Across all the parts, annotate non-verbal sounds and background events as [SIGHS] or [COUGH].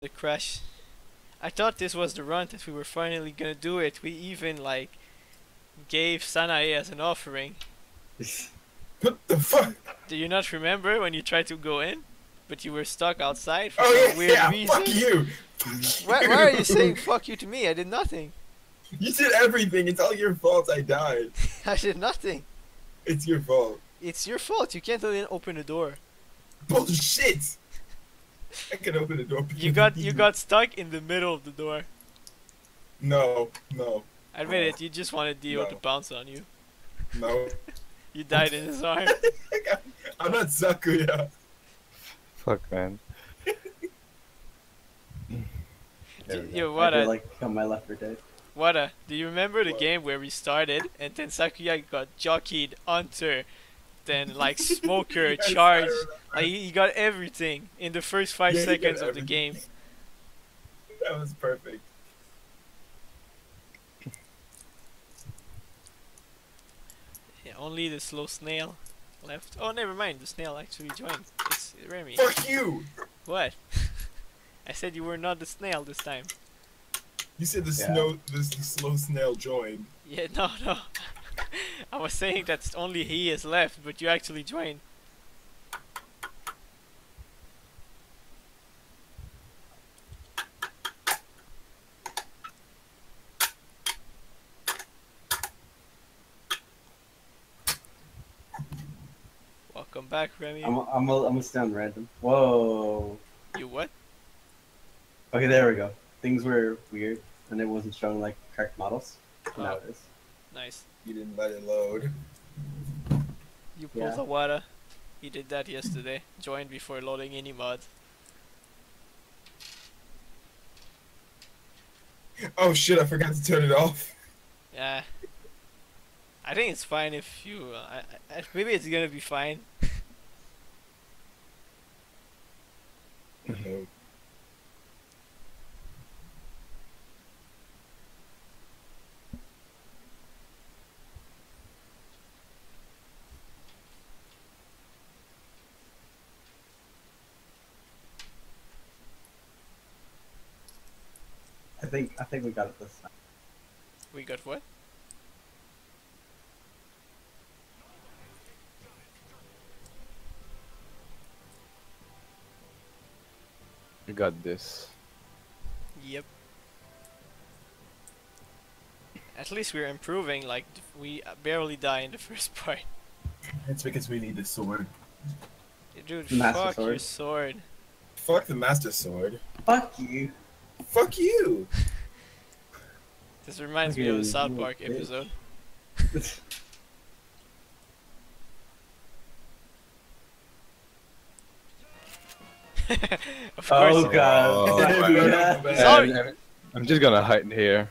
the crash. I thought this was the run that we were finally gonna do it. We even like gave Sanae as an offering. [LAUGHS] What the fuck? Do you not remember when you tried to go in, but you were stuck outside for Oh yeah, weird yeah reason? fuck you. Fuck Why, why are you saying [LAUGHS] fuck you to me? I did nothing. You did everything. It's all your fault. I died. [LAUGHS] I did nothing. It's your fault. It's your fault. You can't even open the door. Bullshit. I can open the door. You got you got stuck in the middle of the door. No, no, Admit it. You just wanted Dio to bounce on you. no. [LAUGHS] You died in his arm. [LAUGHS] I'm not Sakuya. Fuck, man. [LAUGHS] There we go. Yo, I what a like on my Left 4 Dead. Wada, do you remember the What? game where we started and then Sakuya got jockeyed onto, then like Smoker Yes, I charged, like he he got everything in the first five Yeah, seconds of the game. [LAUGHS] That was perfect. Yeah, only the slow snail left. Oh, never mind. The snail actually joined. It's Remy. Fuck you. What? [LAUGHS] I said you were not the snail this time. You said the Yeah. snow, the, s- slow snail joined. Yeah, [LAUGHS] no, no. [LAUGHS] I was saying that only he is left, but you actually joined. Welcome back, Remy. I'm I'm I'm on random. Whoa. You what? Okay, there we go. Things were weird, and it wasn't showing like correct models. Oh. Now Oh. it is. Nice. You didn't let it load. You pulled Yeah. the water. He did that yesterday. Joined before loading any mod. Oh shit! I forgot to turn it off. Yeah. I think it's fine if you. Uh, I, I, maybe it's gonna be fine. Think I think we got it this time. We got what? We got this. Yep. At least we're improving. Like we uh, barely die in the [LAUGHS] first part. It's because we need the sword. Dude, Master fuck your sword. sword. Fuck the master sword. Fuck you. Fuck you. This reminds me of Okay, the South Park bitch. episode. [LAUGHS] of course, oh god. Oh. [LAUGHS] yeah. Sorry. I'm, I'm just gonna hide in here.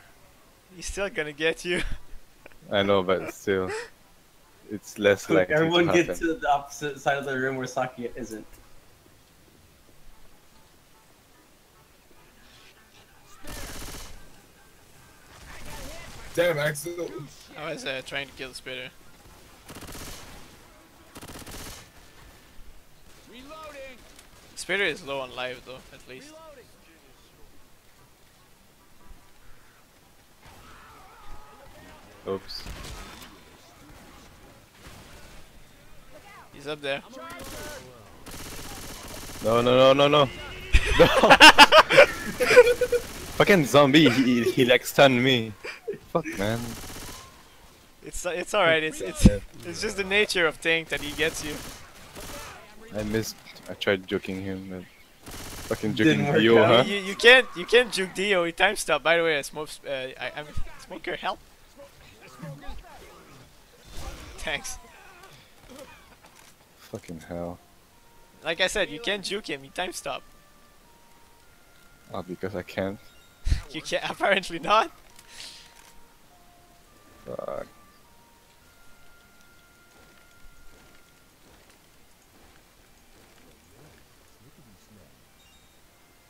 he's still gonna get you. I know, but still, it's less Look, likely everyone to get to the opposite side of the room where Saki isn't. Damn, Axel. I was uh, trying to kill the spitter. Spitter is low on life though, at least. Oops. He's up there. No, no, no, no, no. [LAUGHS] No. [LAUGHS] Fucking zombie, he, he like stunned me. Fuck, man. It's uh, it's alright. It's it's it's just the nature of things that he gets you. I missed. I tried joking him, but fucking Didn't joking Dio, huh? You, you can't you can't juke Dio. He time stop. By the way, I smoke. Uh, I, I'm smoker. Help. Thanks. Fucking hell. Like I said, you can't juke him. He time stop. Oh, because I can't. [LAUGHS] You can't. Apparently not. Fuck.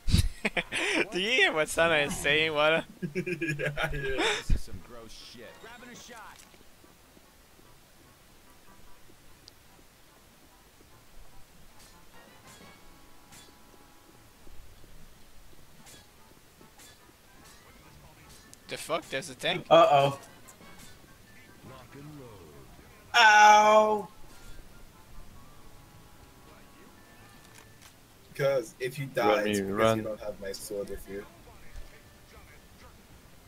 [LAUGHS] Do you hear what Sana is saying? What? yeah, yeah. This is some gross shit. Grabbing a shot. The fuck? There's a tank? Uh oh. Ow! Because if you die, Run, it's you because run. you don't have my sword with you.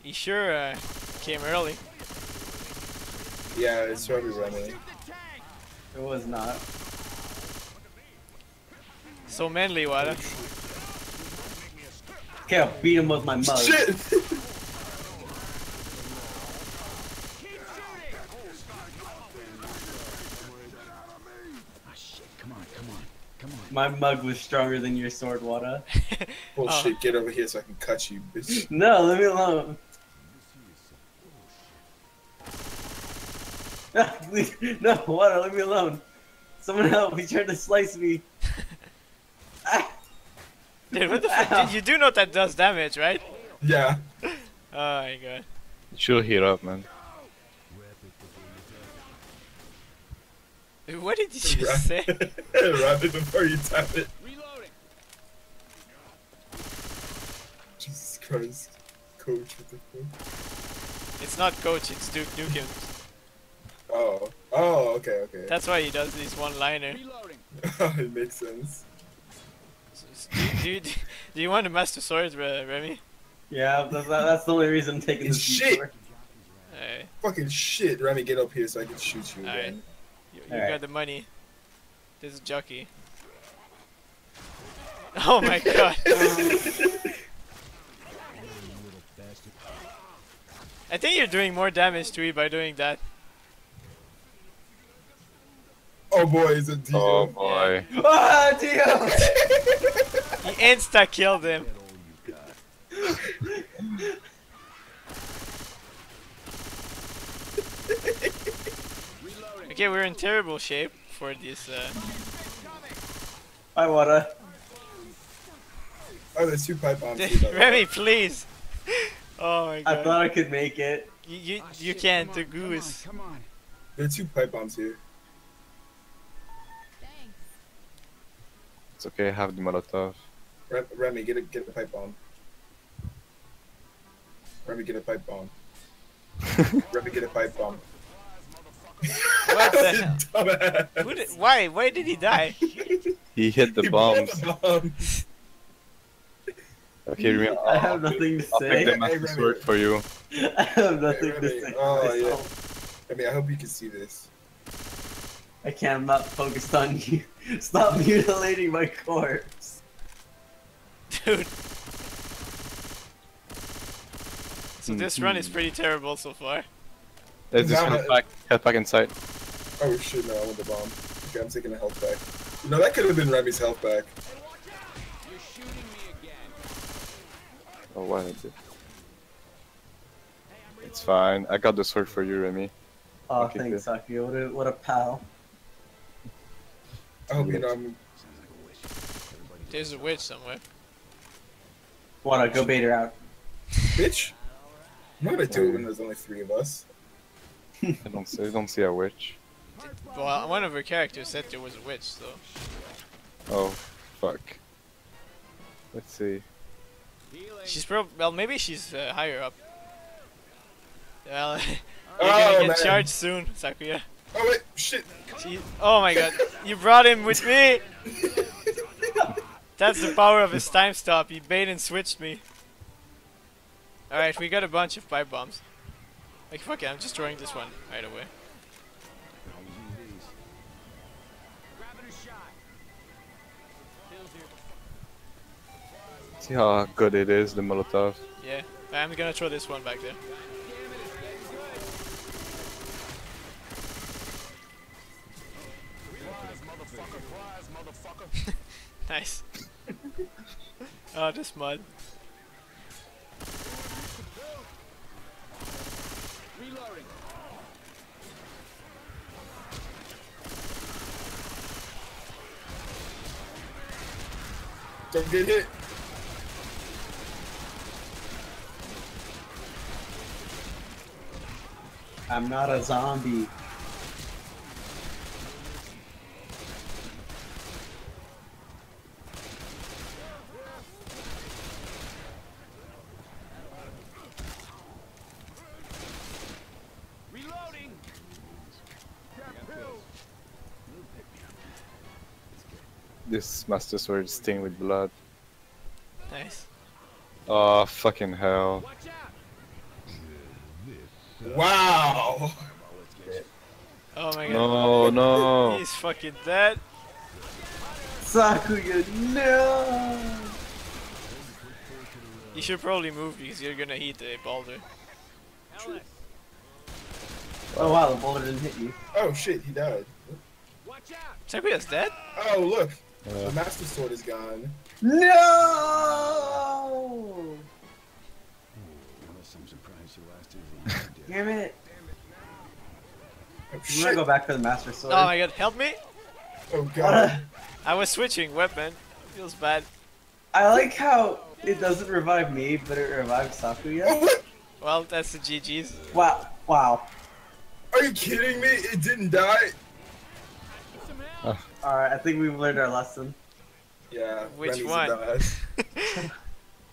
He sure uh, came early. Yeah, it's probably running. It was not. So manly, Wada. Okay, I'll beat him with my mug. Shit! [LAUGHS] Ah, shit. Come on, come on, come on. My mug was stronger than your sword, Wada. [LAUGHS] Bullshit, get over here so I can cut you, bitch. No, leave me alone. [LAUGHS] no, Wada, leave me alone. Someone help, he's trying to slice me. Ah, [LAUGHS] Dude, what the fuck? You do know that does damage, right? Yeah. Oh my god. Chill heat up, man. What did you just say? [LAUGHS] Wrap it before you tap it. Reloading. Jesus Christ. Coach, what the fuck? It's not Coach, it's Duke Nukem. Oh. Oh, okay, okay. That's why he does these one-liner. Reloading. [LAUGHS] it makes sense. Do, you- do, do you [LAUGHS] want to master swords, Re- Remy? Yeah, that's, that's the only reason I'm taking It's this shit. detour. Alright, Fucking shit. Remy, get up here so I can shoot you Alright. again. you, you Alright. got the money. This is jockey. Oh my [LAUGHS] god. I think you're doing more damage to me by doing that. oh boy, is a Dio? Oh boy. [LAUGHS] Ah, Dio! He insta killed him. [LAUGHS] Okay, we're in terrible shape for this. Uh, Hi, Wada. Oh, there's two pipe bombs. here, by the way. Remy, please. Oh my god. I thought I could make it. You you, you shit, can't. come The on, goo come is. On, come on. There are two pipe bombs here. Thanks. It's okay, I have the Molotov. Re- Remy, get a get a pipe bomb. Remy, get a pipe bomb. [LAUGHS] Remy, get a pipe bomb. What the hell? Who did, why? Why did he die? He hit the He bombs. the bombs. Okay, Remy, I have I'll, nothing to I'll pick say. the Hey, master Remy. sword for you. I have nothing to say. oh, yeah. myself. Remy, I hope you can see this. I can't. I'm not focused on you. [LAUGHS] Stop mutilating my corpse. Dude. So this run is hmm. pretty terrible so far. Let's just Now head that- back, head back inside. Oh shit, no, I want the bomb. Okay, I'm taking the health pack. You know, that could have been Remy's health pack. You're shooting me again. Oh, what is it? It's fine. I got the sword for you, Remy. Oh, Okay, thanks, Saki. What a, what a pal. I hope you know I'm. There's a witch somewhere. Wanna go bait her out? Bitch! I'm not gonna do it when there's only three of us. I don't see, I don't see a witch. Well, one of her characters said there was a witch, so. Oh, fuck. Let's see. She's probably. Well, maybe she's uh, higher up. Well, [LAUGHS] you're Oh, gonna get man. charged soon, Sakuya. Oh wait, shit! She, oh my god, you brought him with me! That's the power of his time stop, he bait and switched me. Alright, we got a bunch of pipe bombs. Like, fuck it, I'm just throwing this one right away. I'll use these. Grabbing a shot. Kills here. See how good it is, the Molotov. Yeah, I'm gonna throw this one back there. [LAUGHS] Nice. [LAUGHS] oh, this mud. Don't get hit! I'm not a zombie. This Master Sword is stained with blood. Nice. Oh fucking hell! Wow. Oh my god. No, no. [LAUGHS] He's fucking dead. Sakuya, no! You should probably move because you're gonna hit the boulder. Oh wow, the boulder didn't hit you. Oh shit, he died. Watch out! Sakuya's dead? Oh look, the Uh, Master Sword is gone. No! Unless I'm surprised you lasted as long as did. Damn it! Oh I'm gonna go back for the master sword. Oh my god, help me! Oh god. a- I was switching weapon. Feels bad. I like how it doesn't revive me, but it revives Sakuya. Oh, what? [LAUGHS] Well, that's the GG's. Wow, wow. Are you kidding me? It didn't die. Alright, I think we've learned our lesson. Yeah. Which Remy's one? dumbass. [LAUGHS]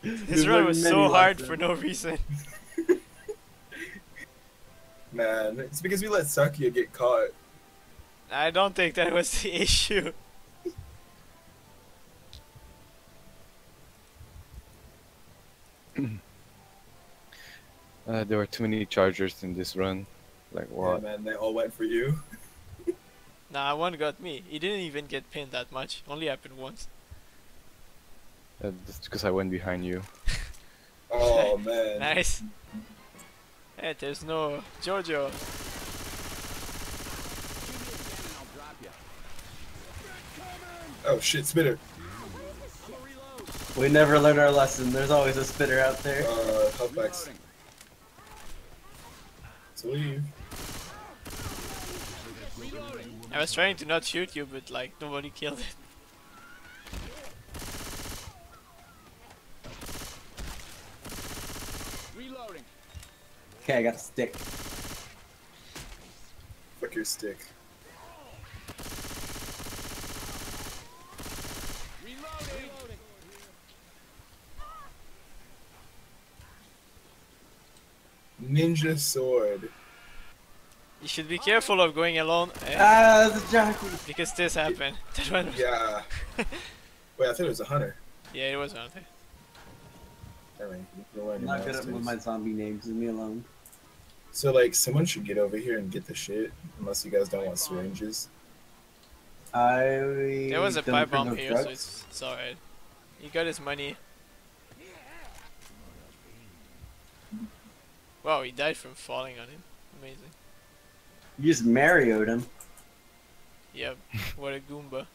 This We've run was so hard lessons. for no reason. [LAUGHS] Man, it's because we let Sakuya get caught. I don't think that was the issue. uh, there were too many chargers in this run. Like Yeah, what? man, they all went for you. [LAUGHS] Nah, one got me. He didn't even get pinned that much. Only happened once. Uh, just because I went behind you. [LAUGHS] Oh man. Nice. Hey, there's no Jojo. Oh shit, Spitter. We never learned our lesson. There's always a spitter out there. Uh, Huffbacks. To leave. I was trying to not shoot you, but like nobody killed it. Reloading. Okay, I got a stick. Fuck your stick. Reloading. Ninja sword. You should be careful of going alone uh, Ah, the jockey. because this happened. [LAUGHS] That one. Yeah. [LAUGHS] Wait, I thought it was a hunter. Yeah, it was on there. Alright, you can learn I'm your not good at masters. with my zombie names. Leave me alone. So like, someone should get over here and get the shit. Unless you guys don't want syringes. I. There was a don't pipe bomb no here, so drugs. it's, it's alright. He got his money. Wow, he died from falling on him. Amazing. You just Marioed him. Yep, [LAUGHS] what a Goomba.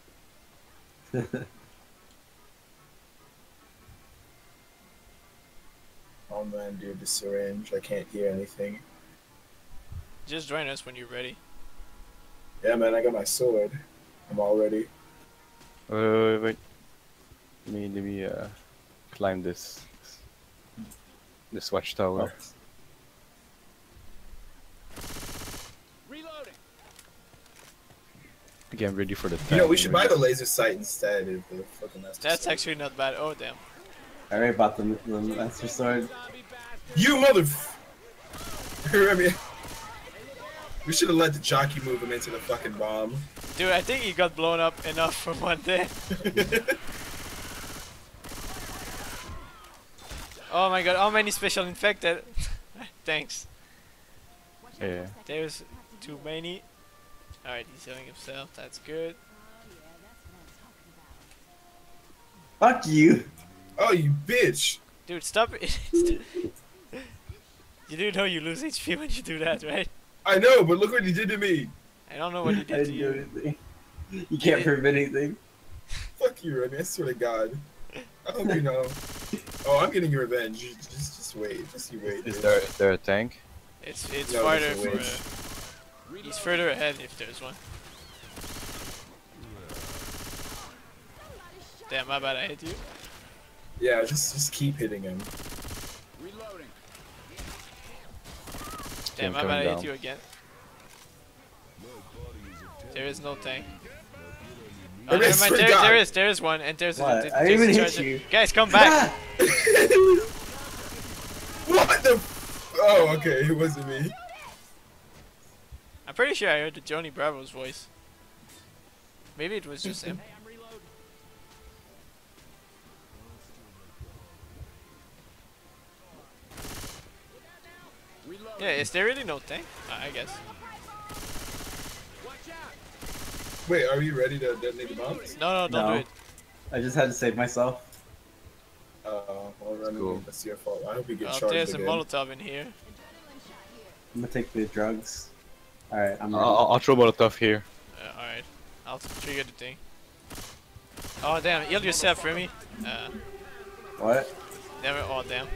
Oh man, dude, the syringe. I can't hear anything. Just join us when you're ready. Yeah, man, I got my sword. I'm all ready. Wait, wait, wait. Let me, let me uh, climb this, this watchtower. Reloading. Again, I'm ready for the. You know, we should buy the laser sight instead of the fucking master That's sword. actually not bad. Oh, damn. I already bought the, the master sword. You mother. [LAUGHS] Remy. We should have let the jockey move him into the fucking bomb. Dude, I think he got blown up enough for one day. [LAUGHS] Oh my god, how many special infected? [LAUGHS] Thanks. Yeah. There's too many. Alright, he's healing himself. That's good. Fuck you. oh, you bitch! Dude, stop it. [LAUGHS] you do know you lose HP when you do that, right? I know, but look what he did to me. I don't know what he [LAUGHS] I did to didn't do you. anything. You can't prove anything. [LAUGHS] Fuck you, Remy. I swear to God. I hope you know. Oh, I'm getting revenge. Just, just wait. Just you wait. Is dude. there is there a tank? It's it's No, farther there's a for. Witch. He's further ahead if there's one. Damn, my bad. I hit you. Yeah, just just keep hitting him. Reloading. Damn, my coming bad. I hit you again. There is no tank. Oh, never mind. There, there is, there is one, and there's a. What? there's I even a hit charger. you. Guys, come back! [LAUGHS] what the? F- oh, okay. It wasn't me. I'm pretty sure I heard the Johnny Bravo's voice. Maybe it was just him. Yeah, is there really no tank? Uh, I guess. Wait, are you ready to detonate the bombs? No, no, don't no. do it. I just had to save myself. Uh, well, running cool. That's your fault. I hope you get oh, charged There's again. a Molotov in here. I'm gonna take the drugs. Alright, I'm I'll, ready. I'll- I'll throw Molotov here. Uh, alright. I'll trigger the thing. Oh damn, heal yourself, Remy. Uh, What? damn it, oh damn.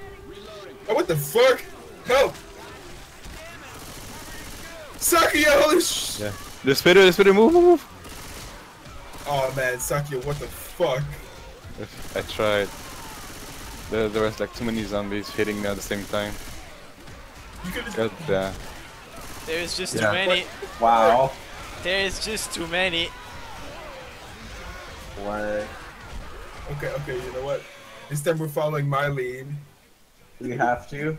Oh, what the fuck? Help! Sakuya, holy sh! Yeah. The spitter, the spitter, move, move, move. Oh man, Sakuya, what the fuck? I tried. There, there was like too many zombies hitting me at the same time. You could God damn. There's just Yeah. too many. Wow. There's just too many. What? Okay, okay, you know what? This time we're following my lead. Do we have to?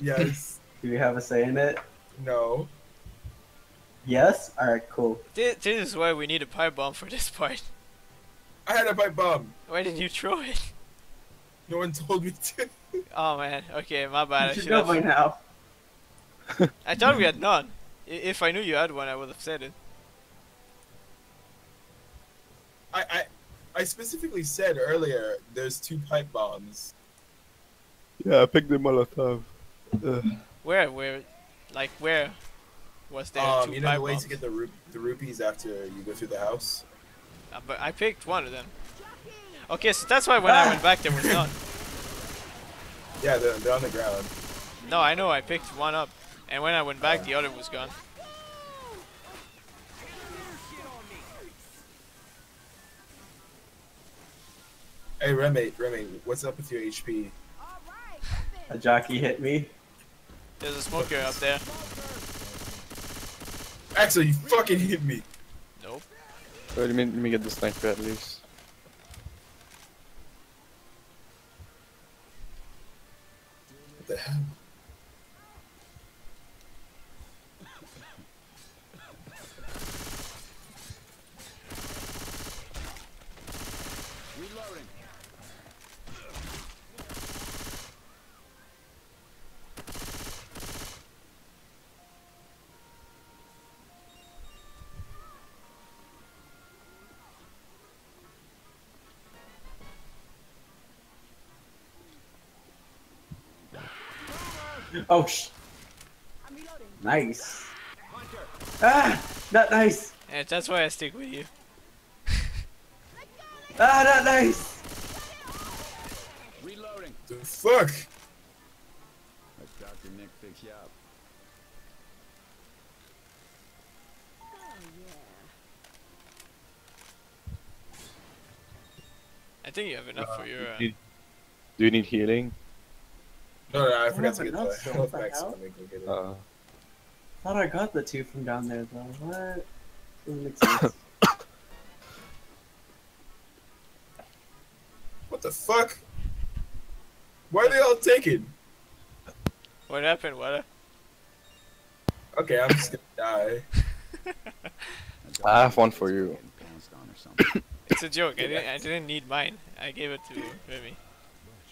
Yes. [LAUGHS] Do we have a say in it? no. Yes? Alright, cool. This, this is why we need a pipe bomb for this part. I had a pipe bomb. Why didn't you throw it? No one told me to. Oh man, okay, my bad. I you should should know by have. now. [LAUGHS] I thought we had none. I- If I knew you had one, I would have said it. I, I, I specifically said earlier there's two pipe bombs. Yeah, I picked the Molotov. Ugh. Where? Where? Like where? Was there Um, two you know pipe the way bombs? to get the ru- the rupees after you go through the house. Uh, but I picked one of them. Okay, so that's why when I went back there was none. [LAUGHS] Yeah, they're, they're on the ground. No, I know I picked one up, and when I went back, the other was gone. Hey, Remy, Remy, what's up with your HP? A jockey hit me. There's a smoker up there. Axel, you fucking hit me. Nope. Wait, let me, let me get the sniper at least. Oh, sh. Nice. Ah! Not nice! And that's why I stick with you. [LAUGHS] Ah, not nice! Reloading. The fuck? Let Dr. Nick fix you up. I think you have enough for your. Uh, Do do you need healing? No, no, I I forgot to get enough, the health back. So hell? let me go get it. Uh, Thought I got the two from down there though. What? Doesn't make [COUGHS] sense. What the fuck? Why are they all taken? what happened? What? Okay, I'm just gonna die. [LAUGHS] I have one for you. Getting pounced on or something. It's a joke. I didn't. I didn't need mine. I gave it to Remy.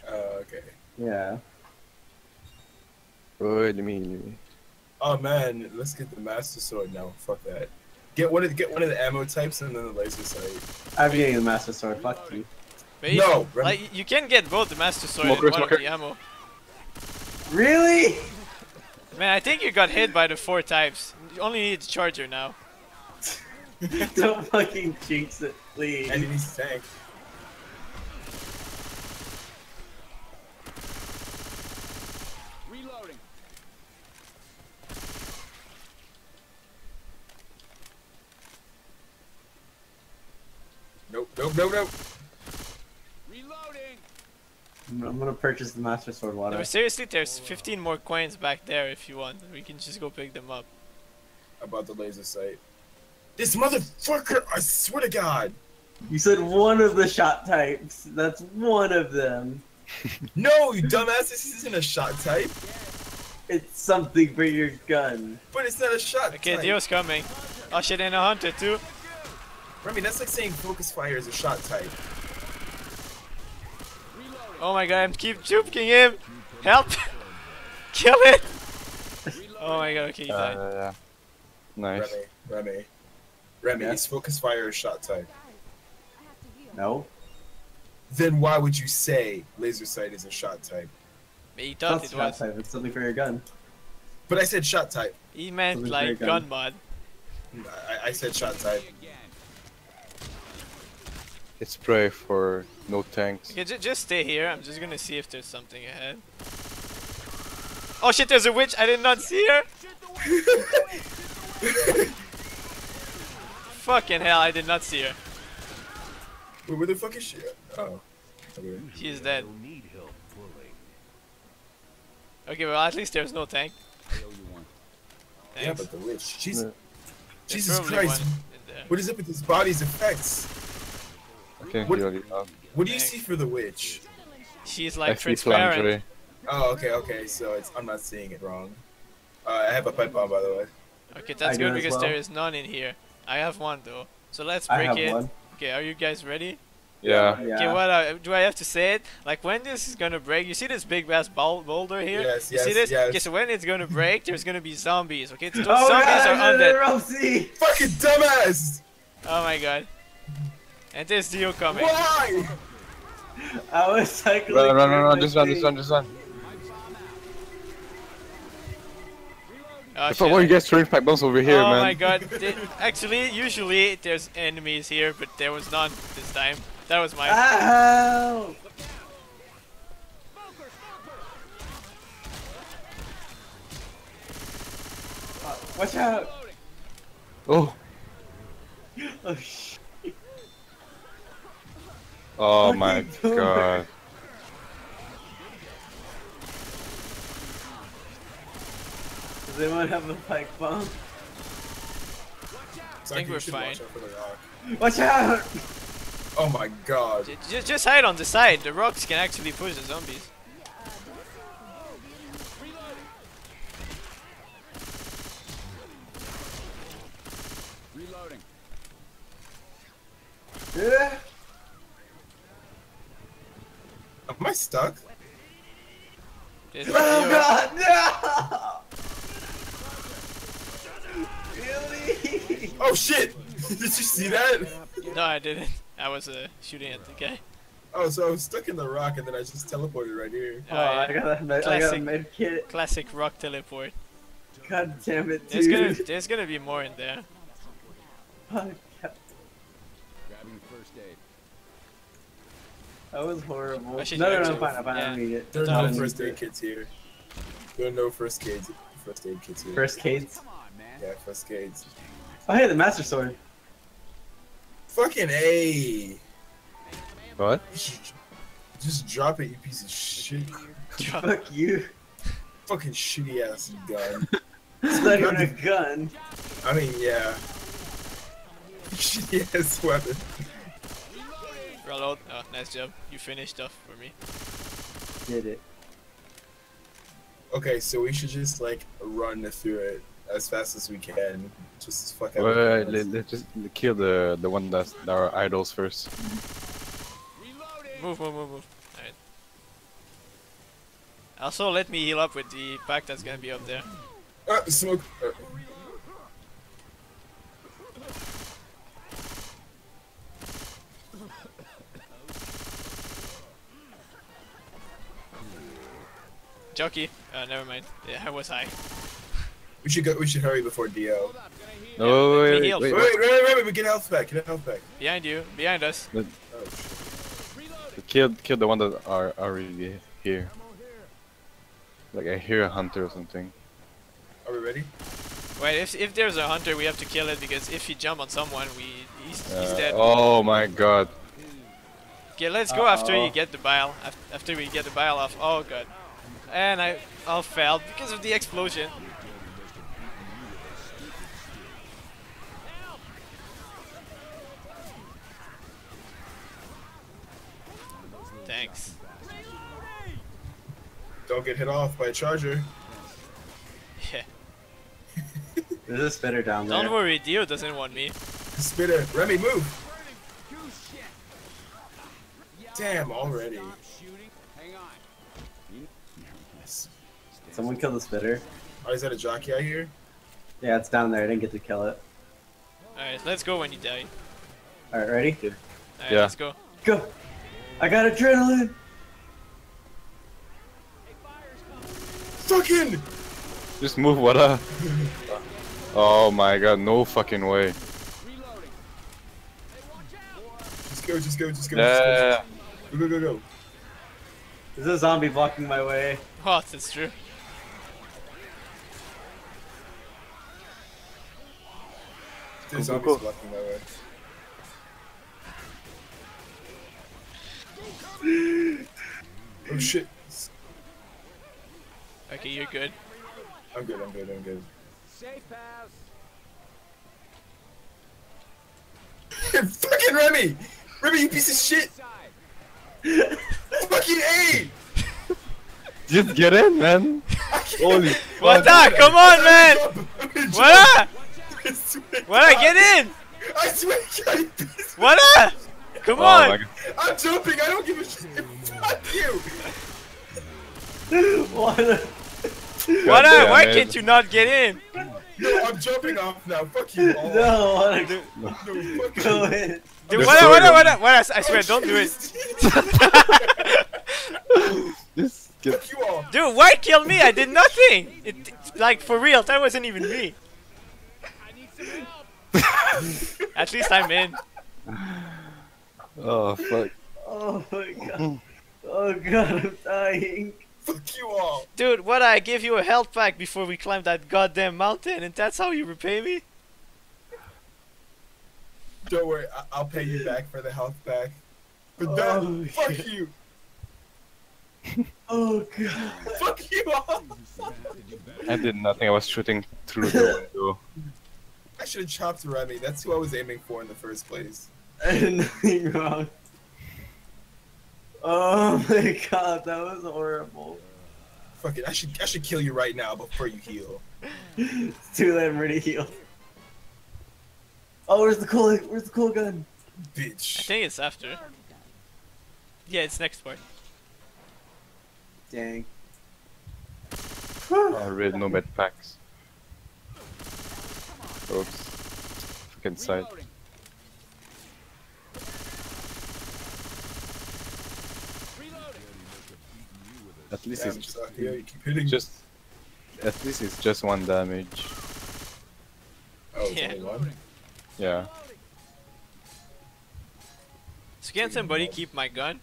Uh, okay. yeah. Wait, let me, let me. Oh man, let's get the master sword now. Fuck that. Get one of the, get one of the ammo types and then the laser sight. I'm getting the master sword. Fuck you. But No, Remy. like you can get both the master sword Smoker, and one smoker. of the ammo. Really? Man, I think you got hit by the four types. You only need the charger now. [LAUGHS] Don't fucking jinx it, please. And tank. Reloading. Nope, nope, nope, nope. Reloading. I'm, I'm gonna purchase the master sword No, water. but seriously, there's 15 more coins back there if you want. We can just go pick them up. About the laser sight. This motherfucker! I swear to God! You said one of the shot types. That's one of them. [LAUGHS] No, you dumbass! This isn't a shot type. It's something for your gun. But it's not a shot Okay, type. Dio's coming. Oh shit, and a hunter too. Remy, that's like saying focus fire is a shot type. Oh my god, I'm keep juking him. Help! [LAUGHS] Kill it! Oh my god, okay, you died. Uh, nice. Remy, Remy, Remy. Yeah? Is focus fire a shot type? No. Then why would you say laser sight is a shot type? He thought That's it shot was. type. It's something for your gun. But I said shot type. He meant Something like gun. gun mod. I, I said shot type. It's spray for no tanks. Okay, ju- just stay here. I'm just gonna see if there's something ahead. Oh shit, there's a witch! I did not see her! [LAUGHS] Fucking hell, I did not see her. Wait, where the fuck is she? at? Oh. Okay. She is dead. You'll need help pulling. Okay, well at least there's no tank. I owe you one. Yeah, Thanks. but the witch. Jesus, Yeah. Jesus Christ. one in there. What is up with this body's effects? I can What- heal you up. What do you see for the witch? She's like see transparent. flamethrower. Oh, okay, okay. So it's I'm not seeing it wrong. Uh, I have a pipe bomb, by the way. Okay, that's I good because well. there is none in here. I have one though. So let's break it. one. Okay, are you guys ready? Yeah. Yeah. Okay, what uh, do I have to say it? Like when this is gonna break? You see this big ass bol- boulder here? Yes, You see this? yes. Okay, so when it's gonna [LAUGHS] break, there's gonna be zombies. Okay, those Oh zombies god, are I'm undead. the. Fucking dumbass! Oh my god. And there's Dio coming. Why? I was cycling. Run, run, run, through run, my just run, thing. just run, just run. Oh, I thought, why you guys throwing pipe bombs over here, oh man? my god. Th- Actually, usually there's enemies here, but there was none this time. That was my. Ow! Uh, Watch out! Oh, [LAUGHS] Oh sh! Oh What my god. Does anyone have a pipe bomb? So think we're fine. watch out for the rock. Watch out! Oh my god. J- j- just hide on the side. The rocks can actually push the zombies. Reloading. Yeah. Am I stuck? There's Oh god, no! Really? Oh shit! [LAUGHS] Did you see that? No, I didn't. I was uh, shooting at the guy. Oh, so I was stuck in the rock and then I just teleported right here. Oh, Oh, I got a med, I got a Classic. med kit. Classic rock teleport. God damn it, There's gonna, there's gonna be more in there. Fuck. That was horrible. I No, no, no, actually- fine, I'm fine, I yeah. don't need it. There are No, no first aid kits here. There are no first aids. First aid kits here. First Cade's. Come. Yeah, first aids. Oh, hey, the Master Sword. Fucking A. What? [LAUGHS] Just drop it, you piece of shit. Fuck you. Fucking shitty ass gun. [LAUGHS] It's not even a gun. I mean, yeah. [LAUGHS] Shitty ass weapon. Reload. Oh, nice job. You finished off for me. Did it. Okay, so we should just like run through it as fast as we can. Just as fuck Wait, wait, everything let, else. let's just kill the the one that's that are idols first. Reloading. Move, move, move, move. Alright. Also, let me heal up with the pack that's gonna be up there. Ah, smoke. Uh, Jockey. Uh, never mind. Yeah, I was high. we should go. We should hurry before Dio. No, let me wait, heal wait, Wait, wait, wait, wait, wait, wait, get health back. Get health back. Behind you. Behind us. Oh, shit. wait. Kill, kill the one that are already here. Like I hear a hunter or something. Are we ready? Wait, if, if there's a hunter, we have to kill it because if he jump on someone, we he's, he's Uh, dead. oh my god. Okay, let's go after Uh-oh. you get the bile. After we get the bile off. Oh god. And I all failed because of the explosion. Thanks. Don't get hit off by a charger. Yeah. [LAUGHS] There's a spitter down there. Don't worry, Dio doesn't want me. Spitter. Remy, move. Damn, already. Hang on. Yes. Someone kill the spitter. Oh, is that a jockey out here? Yeah, it's down there. I didn't get to kill it. Alright, let's go when you die. Alright, ready? Alright, Yeah. let's go. Go! I got adrenaline! Fucking! Just move, what up? [LAUGHS] Oh my god, no fucking way. Just go, just go, just go. Yeah. Just go. Go, go, go, go. There's a zombie blocking my way. [LAUGHS] Oh, that's true. There's Go, zombies go, go. blocking my way. [GASPS] Oh shit. Okay, you're good. I'm good, I'm good, I'm good. Safe house. [LAUGHS] Fucking Remy! Remy, you piece of shit! Side. Fucking A! Just get in, man. Holy What fuck. the? Come on, man! What up? I What up? Get in! I swear to God, you piece of- What up? Come Oh my on! god. I'm jumping, I don't give a shit. Fuck you! what? a- What up? Why it. can't you not get in? No, I'm jumping off now. Fuck you [LAUGHS] all. No, what? a- No, fuck Go you. in. Dude, Just what up? throw What it up? on. What? What? I swear, don't do it. [LAUGHS] Just get. Fuck you all. Dude, why kill me? I did nothing! It, like, for real, that wasn't even me. [LAUGHS] At least I'm in. Oh fuck. Oh my god. Oh god, I'm dying. Fuck you all. Dude, what I give you a health pack before we climb that goddamn mountain, and that's how you repay me? Don't worry, I- I'll pay you back for the health back. But that, Oh, fuck shit. you. [LAUGHS] Oh god. Fuck you all. I did nothing. I was shooting through the window. [LAUGHS] I should have chopped Remy. That's who I was aiming for in the first place. I [LAUGHS] did nothing wrong. Oh my god, that was horrible. Fuck it. I should I should kill you right now before you heal. It's too late, I'm ready to heal. Oh, where's the cool? Where's the cool gun? Bitch. I Bitch. think it's after. Yeah, it's next part. Dang. Oh, I read no med packs. Oops. Fucking side. Reloading. Reloading. At least Damn, it's suck. Yeah, you keep hitting. just. At least it's just one damage. Oh, it's Yeah. only one. Yeah. So can somebody keep my gun?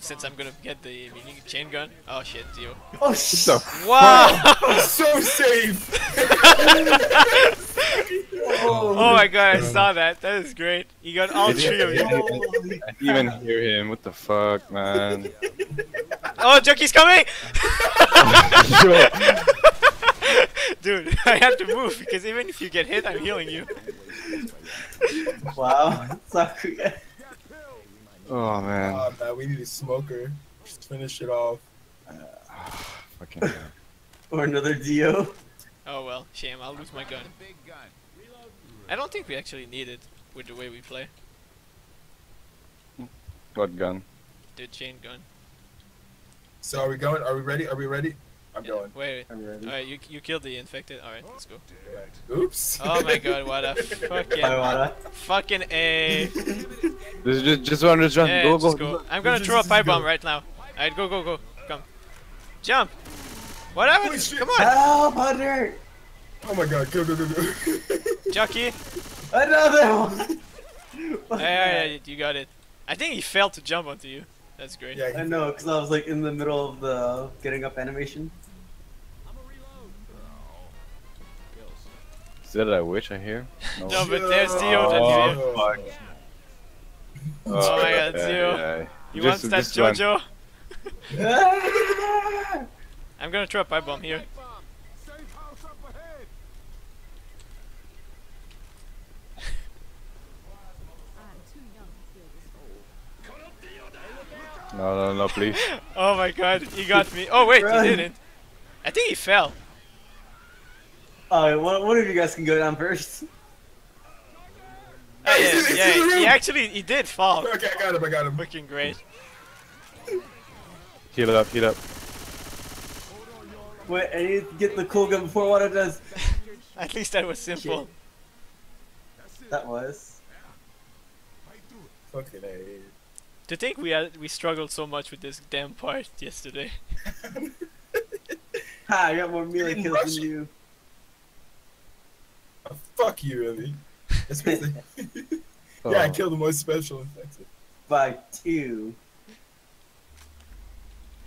Since I'm gonna get the mini chain gun. Oh shit, Dio. Oh shit. Wow! [LAUGHS] so safe. [LAUGHS] oh my god, I saw that. That is great. You got all three of you. I didn't even hear him. What the fuck, man? Oh, Jockey's coming! Yo. [LAUGHS] [LAUGHS] Dude, I have to move because even if you get hit, I'm healing you. Wow. [LAUGHS] Sakuya. Oh man. Ah, man, we need a smoker. Just finish it off. [SIGHS] Fucking hell. Or another Dio. Oh well, shame, I'll lose my gun. Big gun. I don't think we actually need it with the way we play. What gun? The chain gun. So are we going? Are we ready? Are we ready? I'm Yeah, going. Wait, wait. I'm ready. Alright, you, you killed the infected. Alright, let's go. Oops. Oh my god, what a fucking, Iwata. fucking A. [LAUGHS] This is just just one, just run. Yeah, go, just go, go. I'm gonna Just- throw a just pipe bomb right now. Alright, go, go, go. Come. Jump! What happened? Holy shit. Come on! Help, Hunter! Oh my god, go, go, go, go. [LAUGHS] Jockey! Another one! [LAUGHS] Yeah, yeah, you got it. I think he failed to jump onto you. That's great. yeah, I know, because I was like in the middle of the getting up animation. Is that a witch I hear? No. [LAUGHS] No, but there's Dio. Oh, That's Dio. fuck. Oh, oh my god, yeah, Dio. yeah. He Just- wants that just. JoJo. [LAUGHS] I'm gonna throw a pipe bomb here. Bomb. Safe house up ahead. No, no, no, please. [LAUGHS] Oh my god, he got me. Oh wait, Run. he didn't. I think he fell. Alright, one, one of you guys can go down first. Hey, yeah, he's in- he's in the yeah, he actually he did fall. Okay, I got him. I got him. Looking great. Heal it up, heal up. Wait, I need to get the cool gun before Wada does. [LAUGHS] At least that was simple. That was. Fucking A. To think we had we struggled so much with this damn part yesterday. [LAUGHS] Ha! I got more melee Didn't kills than you. Oh, fuck you, Remy. Especially. [LAUGHS] [LAUGHS] yeah, I Oh. killed the most special effective. By two.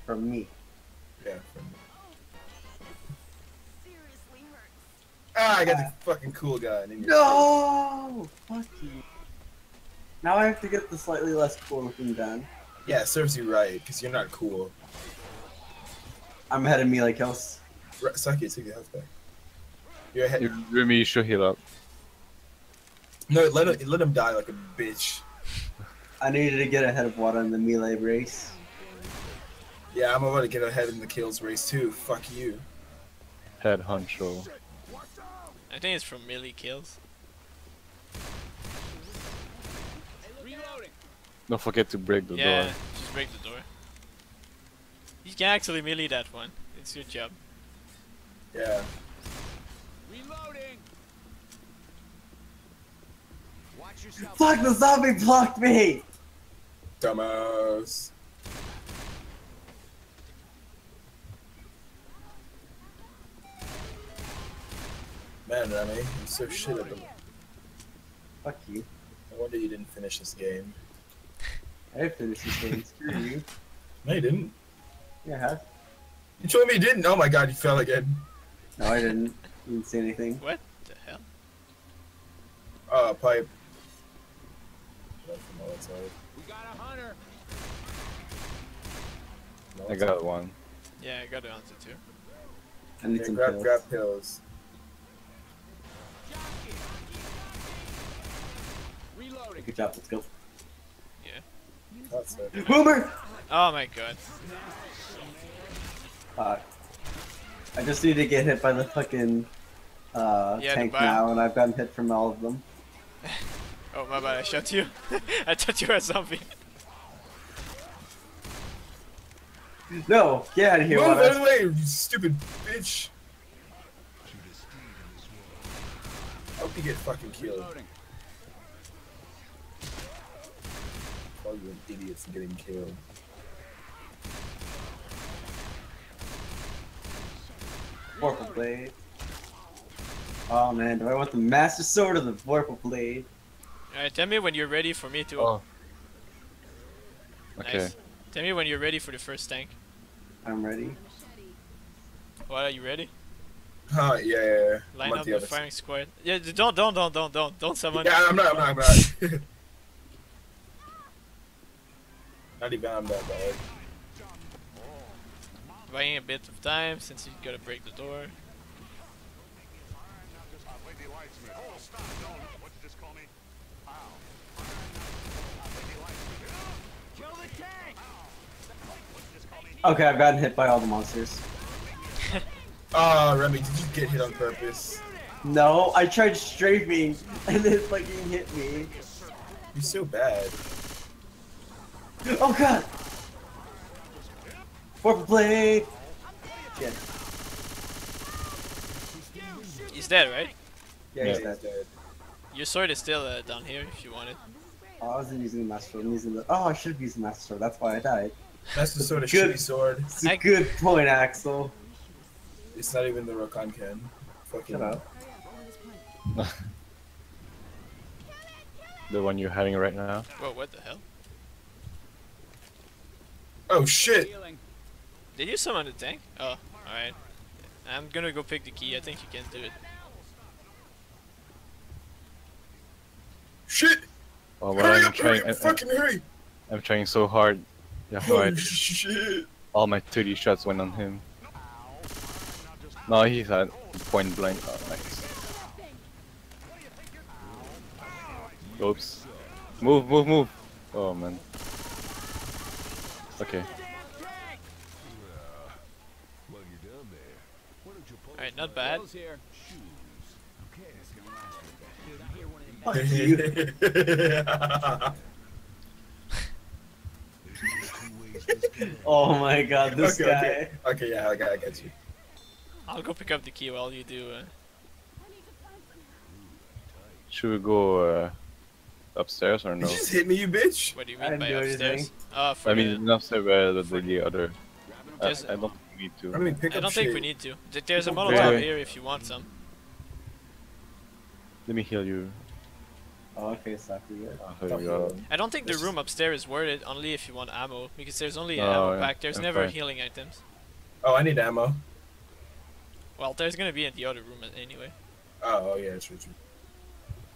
From me. Yeah. From Seriously hurts. ah, I got the fucking cool guy. in No! Fuck you. Now I have to get the slightly less cool looking gun. Yeah, it serves you right, because you're not cool. I'm ahead of me like kills. Right, Saki, take the health back. You're ahead. You- Remy, you should heal up. No, let him, let him die like a bitch. I needed to get ahead of Wada in the melee race. Yeah, I'm about to get ahead in the kills race too. Fuck you. Head honcho. I think it's from melee kills. Don't forget to break the yeah, door. Yeah, just break the door. You can actually melee that one. It's your job. Yeah. Reloading. Watch yourself. Fuck, the zombie blocked me! Dumbass. Man, Remy, you're so shit at them. Fuck you. I wonder you didn't finish this game. [LAUGHS] I finished this game. Screw you. [LAUGHS] No, you didn't. Yeah, I have. You told me you didn't. Oh my god, you fell again. No, I didn't. Didn't see anything. What the hell? Oh, pipe. Left from outside. We got a hunter. No, I got one. Yeah, I got the answer too. I need Yeah, some grab, kills. grab pills. Reloading. Good job, let's go. Yeah. That's it. Boomer! Oh my god. Fuck. I just need to get hit by the fucking uh, Yeah, tank now, and I've gotten hit from all of them. [LAUGHS] Oh my bad, I shot you. [LAUGHS] I thought you were a zombie. No, get out of here, Move out of the way, you stupid bitch. Hope you get fucking killed. Reloading. All you idiots getting killed. Vorpal blade. Oh man, do I want the master sword or the Vorpal blade? Alright, tell me when you're ready for me to. Oh. Okay. Nice. Tell me when you're ready for the first tank. I'm ready. What are you ready? Huh, yeah, yeah, yeah. I'm Line up the the firing squad. Yeah, don't, don't, don't, don't, don't, don't summon. Yeah, I'm not, I'm not, I'm not. [LAUGHS] not even I'm that bad. Buying a bit of time since you gotta break the door. Okay, I've gotten hit by all the monsters. [LAUGHS] Ah, Remy, did you get hit on purpose? No, I tried strafing, [LAUGHS] and it fucking hit me. You're so bad. Oh god! Vorpal blade! Shit. He's dead, right? Yeah, Yeah. he's dead. dead. Your sword is still uh, down here if you want it. Oh, I wasn't using the master sword. I'm using the. Oh, I should have used the master sword. That's why I died. That's the sort of Good. shitty sword. It's a I- good point, Axel. It's not even the Rokan can. Fucking Shut up. The one you're having right now. Whoa, what the hell? Oh shit! Did you summon the tank? Oh, alright. I'm gonna go pick the key. I think you can do it. Shit! Oh, but hurry I'm up, hurry trying. up, I, fucking hurry! am trying so hard. Yeah, no, Oh I, shit! all my 30 shots went on him. No, he's at point blank. Oh, nice. Oops. Move, move, move. Oh man. Okay. Alright, not bad. [LAUGHS] Bill's here. Fuck you. Oh my god, this okay, guy. okay. Okay, yeah, I got, I got you. I'll go pick up the key while you do. Uh, Should we go uh, upstairs or no? You just hit me, you bitch. what do you mean didn't by upstairs? anything. For I the- mean, not upstairs, but the, the other. I, I don't think we need to. don't even pick I don't shit. think we need to. There's a Okay. Molotov here if you want some. Let me heal you. Oh, okay, stop you. Oh, here we go. I don't think the room upstairs is worth it, only if you want ammo, because there's only an Oh, ammo yeah, pack. There's I'm never fine. healing items. Oh, I need ammo. Well, there's gonna be in the other room anyway. Oh, oh yeah, true, true.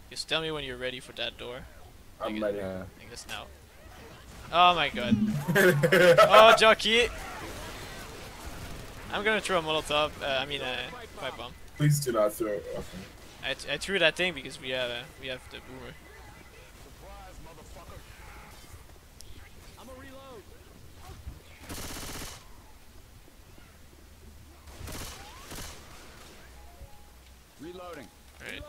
Just tell me when you're ready for that door. I'm Okay. ready. Yeah. I guess now. Oh my god. [LAUGHS] Oh, jockey! I'm gonna throw a Molotov, uh, I mean a pipe bomb. Please do not throw. Okay. I, t- I threw that thing because we have uh, we have the boomer. Reloading. Right.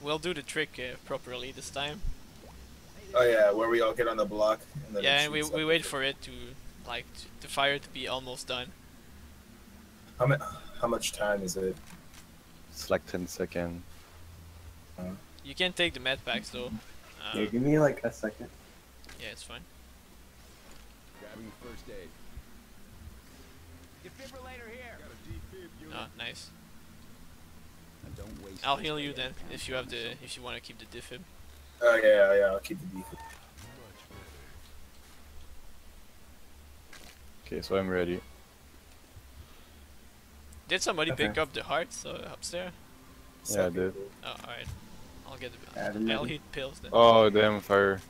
We'll do the trick uh, properly this time. Oh yeah, where we all get on the block. And then Yeah, and we, we wait for it to like t- the fire to be almost done. How, mu- how much time is it? It's like 10 seconds. You can take the med packs though. Uh, Yeah, give me like a second. yeah, it's fine. Grabbing first aid. Defibrillator here. Got a defib unit. Oh, nice. And don't waste I'll heal you then if you have the if you want to keep the defib. Oh yeah, yeah. I'll keep the beef. Okay, so I'm ready. Did somebody Okay. pick up the hearts uh, upstairs? Yeah, I did. Oh, alright. I'll get the. I haven't I'll done- pills then. Oh, damn fire.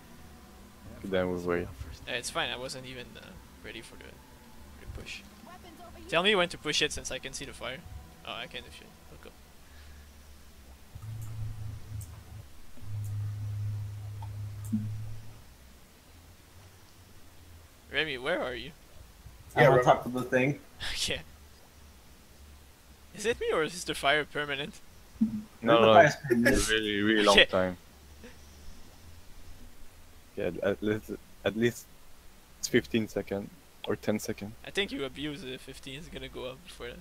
Then we wait. Yeah, it's fine. I wasn't even uh, ready for the, for the push. Weapons over here. Tell me when to push it since I can see the fire. Oh, I can if you look up. Remy, where are you? Yeah, I'm on top of the thing. [LAUGHS] okay. Is it me or is the fire permanent? No, the no, fire's it's pretty a really, really long Okay. time. Yeah, at least, at least it's 15 seconds or 10 seconds. I think you abuse it. 15 is gonna go up before that.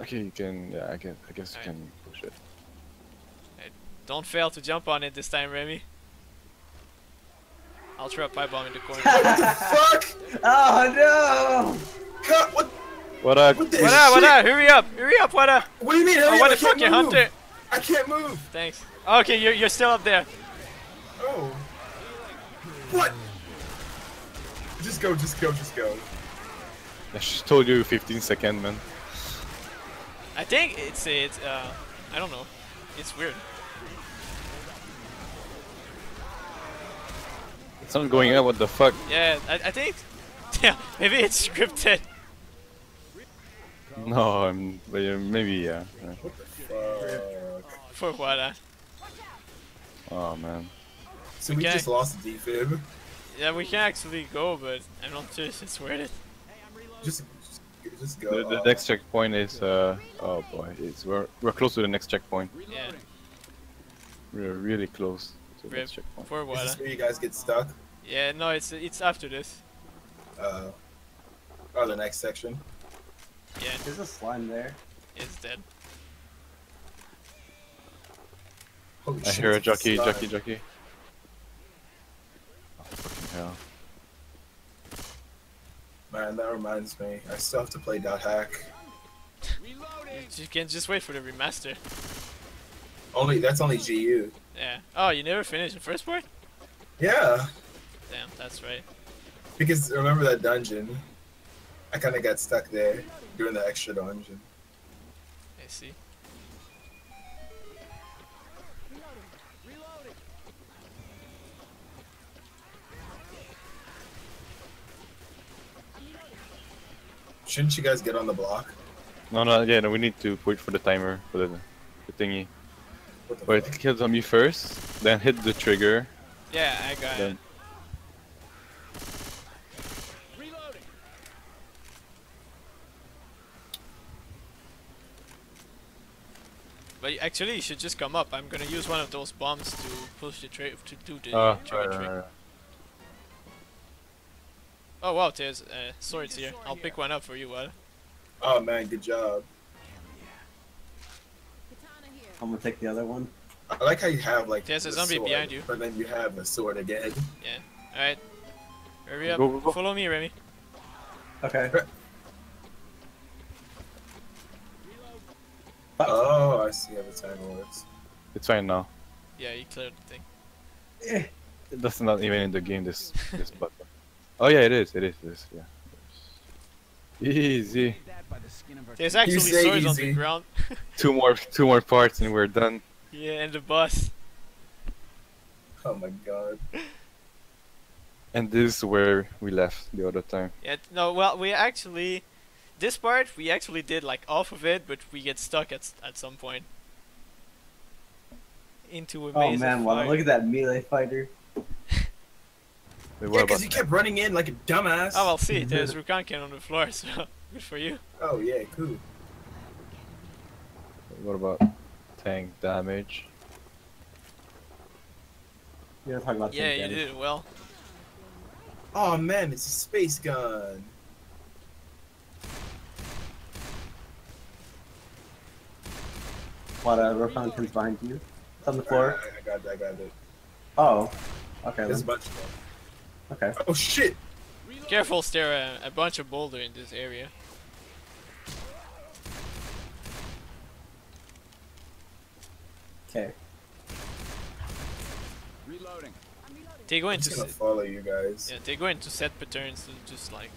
Okay, you can. Yeah, I guess. I guess you Alright. can push it. Don't fail to jump on it this time, Remy. I'll throw a pipe bomb in the corner. [LAUGHS] what the Fuck! Oh no! God, what? What a What the what up, what up? Hurry up, hurry up, what up? What do you mean? Oh, Hurry what up, the fuck, you move. hunter? I can't move. Thanks. Okay, you're, you're still up there. Oh. What? Just go, just go, just go. I just told you 15 seconds, man. I think it's it's uh I don't know. It's weird. It's not going up. What the fuck? Yeah, I, I think [LAUGHS] yeah, maybe it's scripted. No, I'm. But yeah, maybe yeah. yeah. What the fuck? For what? Uh, Oh man. So we Okay. just lost the defib. yeah, we can actually go, but I'm not sure if it's worth it. Just, just, just go. The, the next checkpoint is. Uh, oh boy, it's we're we're close to the next checkpoint. Yeah, We're really close to the next checkpoint. for Is what? this Uh, where you guys get stuck? yeah, no, it's it's after this. Uh, oh, the next section. Yeah, There's a slime there. it's dead. Holy I shit, hear a it's jockey, slime. jockey, jockey. Oh, fucking hell. Man, that reminds me. I still have to play dot hack. You can just wait for the remaster. Only that's only GU. Yeah. Oh, you never finished the first part? Yeah, Damn, that's right. because remember that dungeon? I kind of got stuck there doing the extra dungeon. I see. Shouldn't you guys get on the block? No, no, yeah, no, we need to wait for the timer for the, the thingy. The Wait, fuck? kill zombie first, then hit the trigger, Yeah, I got it. then But actually, you should just come up. I'm gonna use one of those bombs to push the trick to do the Oh, trigger right, trick. right, right. Oh wow, there's uh, swords here. I'll pick one up for you, Wada. Oh man, good job. Katana here. I'm gonna take the other one. I like how you have like. There's a the zombie sword, behind you. But then you have a sword again. Yeah. Alright. Hurry up. Go, go, go. Follow me, Remy. Okay. Oh, I see how the time works. It's fine now. Yeah, you cleared the thing. Eh. That's not even in the game. This this button. Oh yeah, it is. It is. It is. Yeah. Easy. That by the skin of our There's actually say swords on the ground. [LAUGHS] Two more two more parts and we're done. yeah, and the boss. Oh my god. And this is where we left the other time. Yeah, no, well, we actually, this part we actually did like off of it, but we get stuck at at some point into a Oh maze man, wow, look at that melee fighter. Wait, Yeah, because he kept running in like a dumbass. Oh, I'll see, [LAUGHS] there's Rukanken on the floor, so [LAUGHS] good for you. Oh yeah, cool. what about tank damage? You're not talking about Yeah, tank you damage. did it well. Oh man, it's a space gun. What, uh, Rokan comes behind you? It's on the floor. I, I got it, I got it. Oh. Okay, There's a bunch of them. okay. Oh shit! Careful, there are a bunch of boulder in this area. Okay. Reloading. They go I'm into gonna follow you guys. yeah, they go into set patterns and just like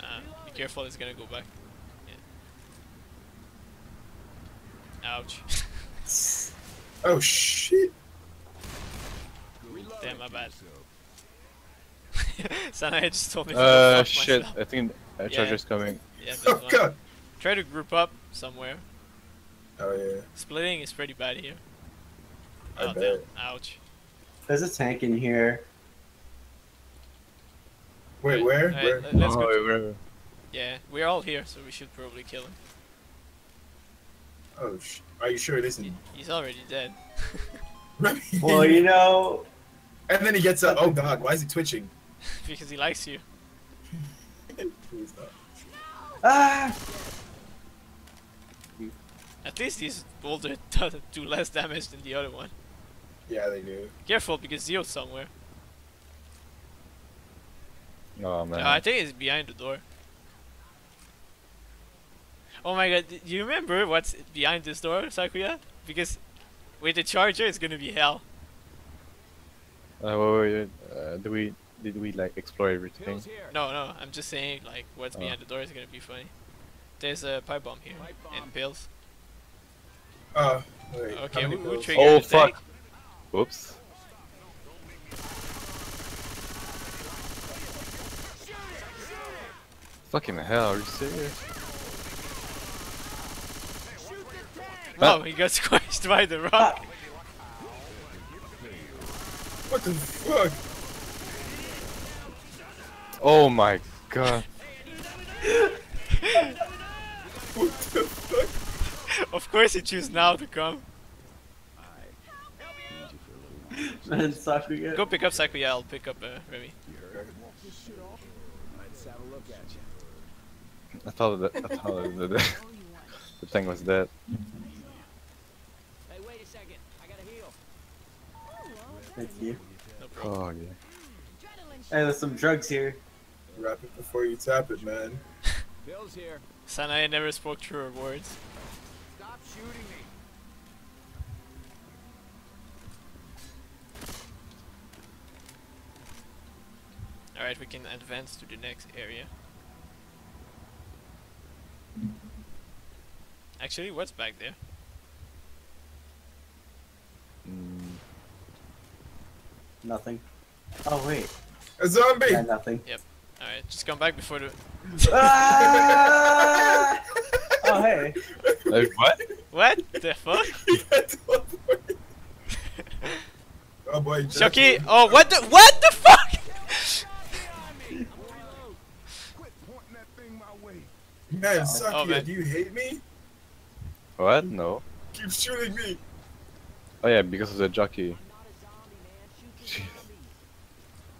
uh, be careful, it's gonna go back. Yeah. Ouch. [LAUGHS] Oh shit! Reloading. Damn, my bad. [LAUGHS] Sana just told me. to Uh, fuck shit. myself. I think a Yeah. charger's coming. Yeah, [LAUGHS] Oh that's one. god! Try to group up somewhere. Oh yeah, Splitting is pretty bad here. I oh, damn. bet. Ouch. There's a tank in here. Wait, Right, where? alright, where? let- let's oh, go. wait, to- where- Yeah, we're all here, so we should probably kill him. Oh, sh- are you sure it He, isn't? he's already dead. Remy? [LAUGHS] Well, you know, and then he gets up. Oh god, why is he twitching? [LAUGHS] because he likes you. Please not. ah, At least these boulder do [LAUGHS] do less damage than the other one. Yeah, they do. Careful, because Zeo's somewhere. Oh man. Uh, I think it's behind the door. Oh my god, do you remember what's behind this door, Sakuya? Because with the charger, it's gonna be hell. Uh, wait, wait, wait, uh, do we did we like explore everything? No, no, I'm just saying, like, what's Oh. behind the door is gonna be funny. There's a pipe bomb here, Pipe bomb. and pills. Oh, wait. Okay, how many we- we'll pills? trigger Oh the tank. fuck! Whoops. Fucking hell, are you serious? Oh, he got [LAUGHS] squished by the rock. What the fuck? Oh my god. [LAUGHS] What the fuck? of course, he choose now to come. [LAUGHS] man, Sakuya. Go pick up Sakuya, I'll pick up uh, Remy. Let's have a look at you. I thought that I thought the, the, the thing was dead. Hey, wait a second. I gotta heal. Thank you. No. Oh yeah. Hey, there's some drugs here. Wrap it before you tap it, man. [LAUGHS] Bill's here. Sanae never spoke truer words. Stop shooting me. Alright, we can advance to the next area. Actually, what's back there? Mm, Nothing. Oh wait, A zombie! yeah, nothing. Yep. Alright, just come back before the. [LAUGHS] [LAUGHS] ah! Oh hey, like, what? What the fuck? [LAUGHS] He oh boy, Shoki! Oh, what the. What the fuck? Quit pointing that thing my way. Man, Sakuya, Oh, man. do you hate me? What? No. Keep shooting me. Oh yeah, because of the jockey.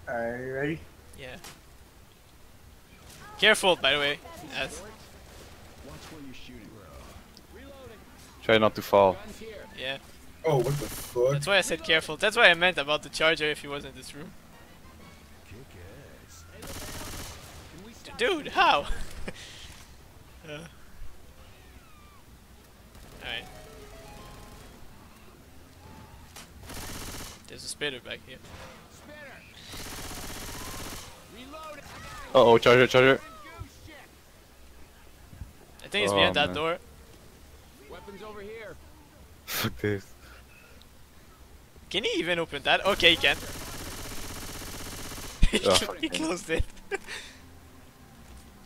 Alright, you ready? Yeah. Careful, by the way. Yes. Watch where you're shooting. Try not to fall. Yeah. Oh, what the fuck? That's why I said careful. That's what I meant about the charger if he was in this room. D- Dude, how? [LAUGHS] uh. Alright. There's a spitter back here. Uh oh, charger, charger. I think it's Oh, behind that door. Weapons over here. Fuck this. Can he even open that? Okay, he can. [LAUGHS] he, Oh. he closed it. [LAUGHS]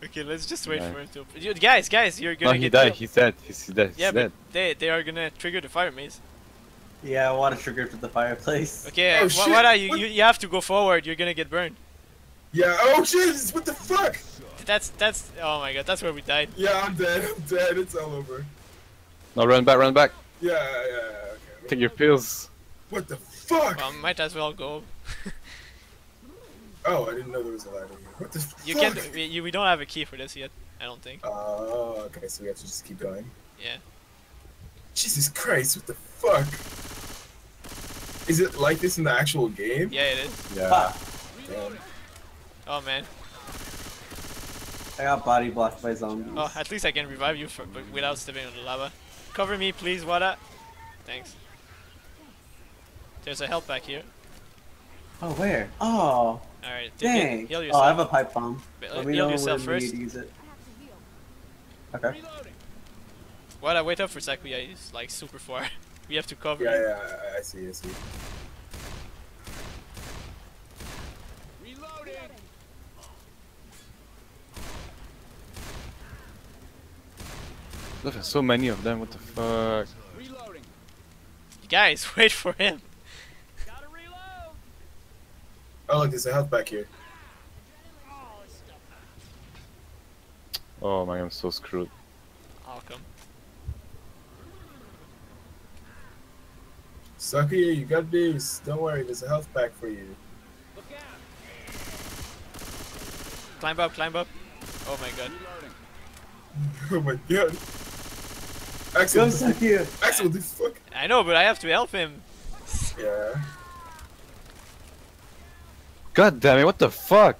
okay, let's just wait Nice. for him to open. You, guys, guys, you're No, gonna no, he get died. killed. He's dead. He's dead. He's Yeah, dead. but they they are gonna trigger the fire maze. Yeah, I want to trigger to the fireplace. Okay, Oh, uh, shit. wha- what are you, What? you? You have to go forward. You're gonna get burned. Yeah, oh shit, what the fuck? That's that's. Oh my god, that's where we died. Yeah, I'm dead, I'm dead, it's all over. No, run back, run back. Yeah, yeah, yeah, okay. Take your pills. What the fuck? Well, might as well go. [LAUGHS] oh, I didn't know there was a ladder here. What the You fuck? can. We, you, we don't have a key for this yet. I don't think. Oh, okay, so we have to just keep going. Yeah. Jesus Christ, what the fuck? Is it like this in the actual game? Yeah, it is. Yeah. Fuck. Damn. Oh man. I got body blocked by zombies. Oh, at least I can revive you for, but without stepping on the lava. Cover me, please, Wada. Thanks. There's a help back here. Oh, where? Oh, Alright, dang. heal Oh. I have a pipe bomb. But, uh, Let me heal know yourself when we first. need to use it. I have I heal. Wait up for Sakuya. He's like super far. [LAUGHS] we have to cover Yeah, him. yeah, I- I see, I see. Look, there's so many of them. What the fuck? Reloading. Guys, [LAUGHS] wait for him. Gotta reload. Oh, look, there's a health back here. Oh, oh my, I'm so screwed. I'll come. Sakuya, you got this. Don't worry, there's a health pack for you. Look out. Climb up, climb up. Oh my god. [LAUGHS] Oh my god. Axel, Go what suck the- you. Axel, what the fuck? I know, but I have to help him. Yeah. God damn it! What the fuck?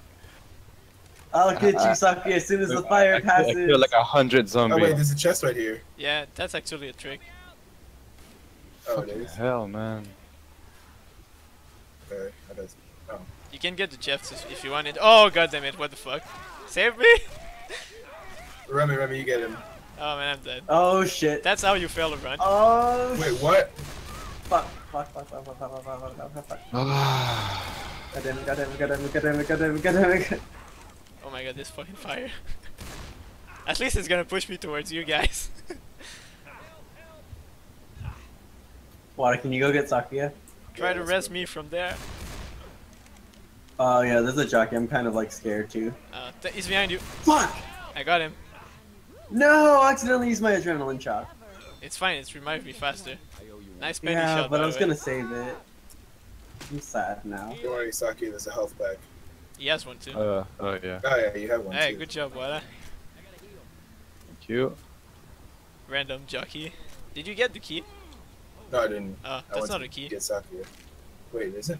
I'll get Uh, you, Saki, as soon as the fire I, I, passes. I feel like a hundred zombies. Oh wait, there's a chest right here. Yeah, that's actually a trick. Oh, Fucking is. hell, man. Okay, I guess. You can get the chests if- if you want it. Oh god damn it! What the fuck? Save me! Remy, Remy, you get him. Oh man, I'm dead. Oh shit. That's how you fail a run. Oh Wait, what? fuck. Fuck, fuck, fuck, fuck, fuck, fuck, fuck, fuck, fuck, fuck. Ah. God damn it, god damn it, god damn it, god damn it, god damn it, god damn it. Oh my god, this fucking fire. [LAUGHS] At least it's gonna push me towards you guys. [LAUGHS] Wada, can you go get Sakuya? Try Yeah, to let's res me from there. Oh yeah, there's a jockey. I'm kind of like scared too. Uh, he's behind you. Fuck! I got him. No, I accidentally used my adrenaline shot. It's fine. It's revived me faster. I owe you. Nice penny Yeah, shot. but I was way. gonna save it. I'm sad now. Don't worry, Saki, there's a health pack. He has one too. Uh, oh yeah. Oh yeah, you have one too. hey, too. good job, Wada. Thank you. Random jockey. Did you get the key? No, I didn't. Oh, I that's went not a key. Get Sakuya. Wait, is it?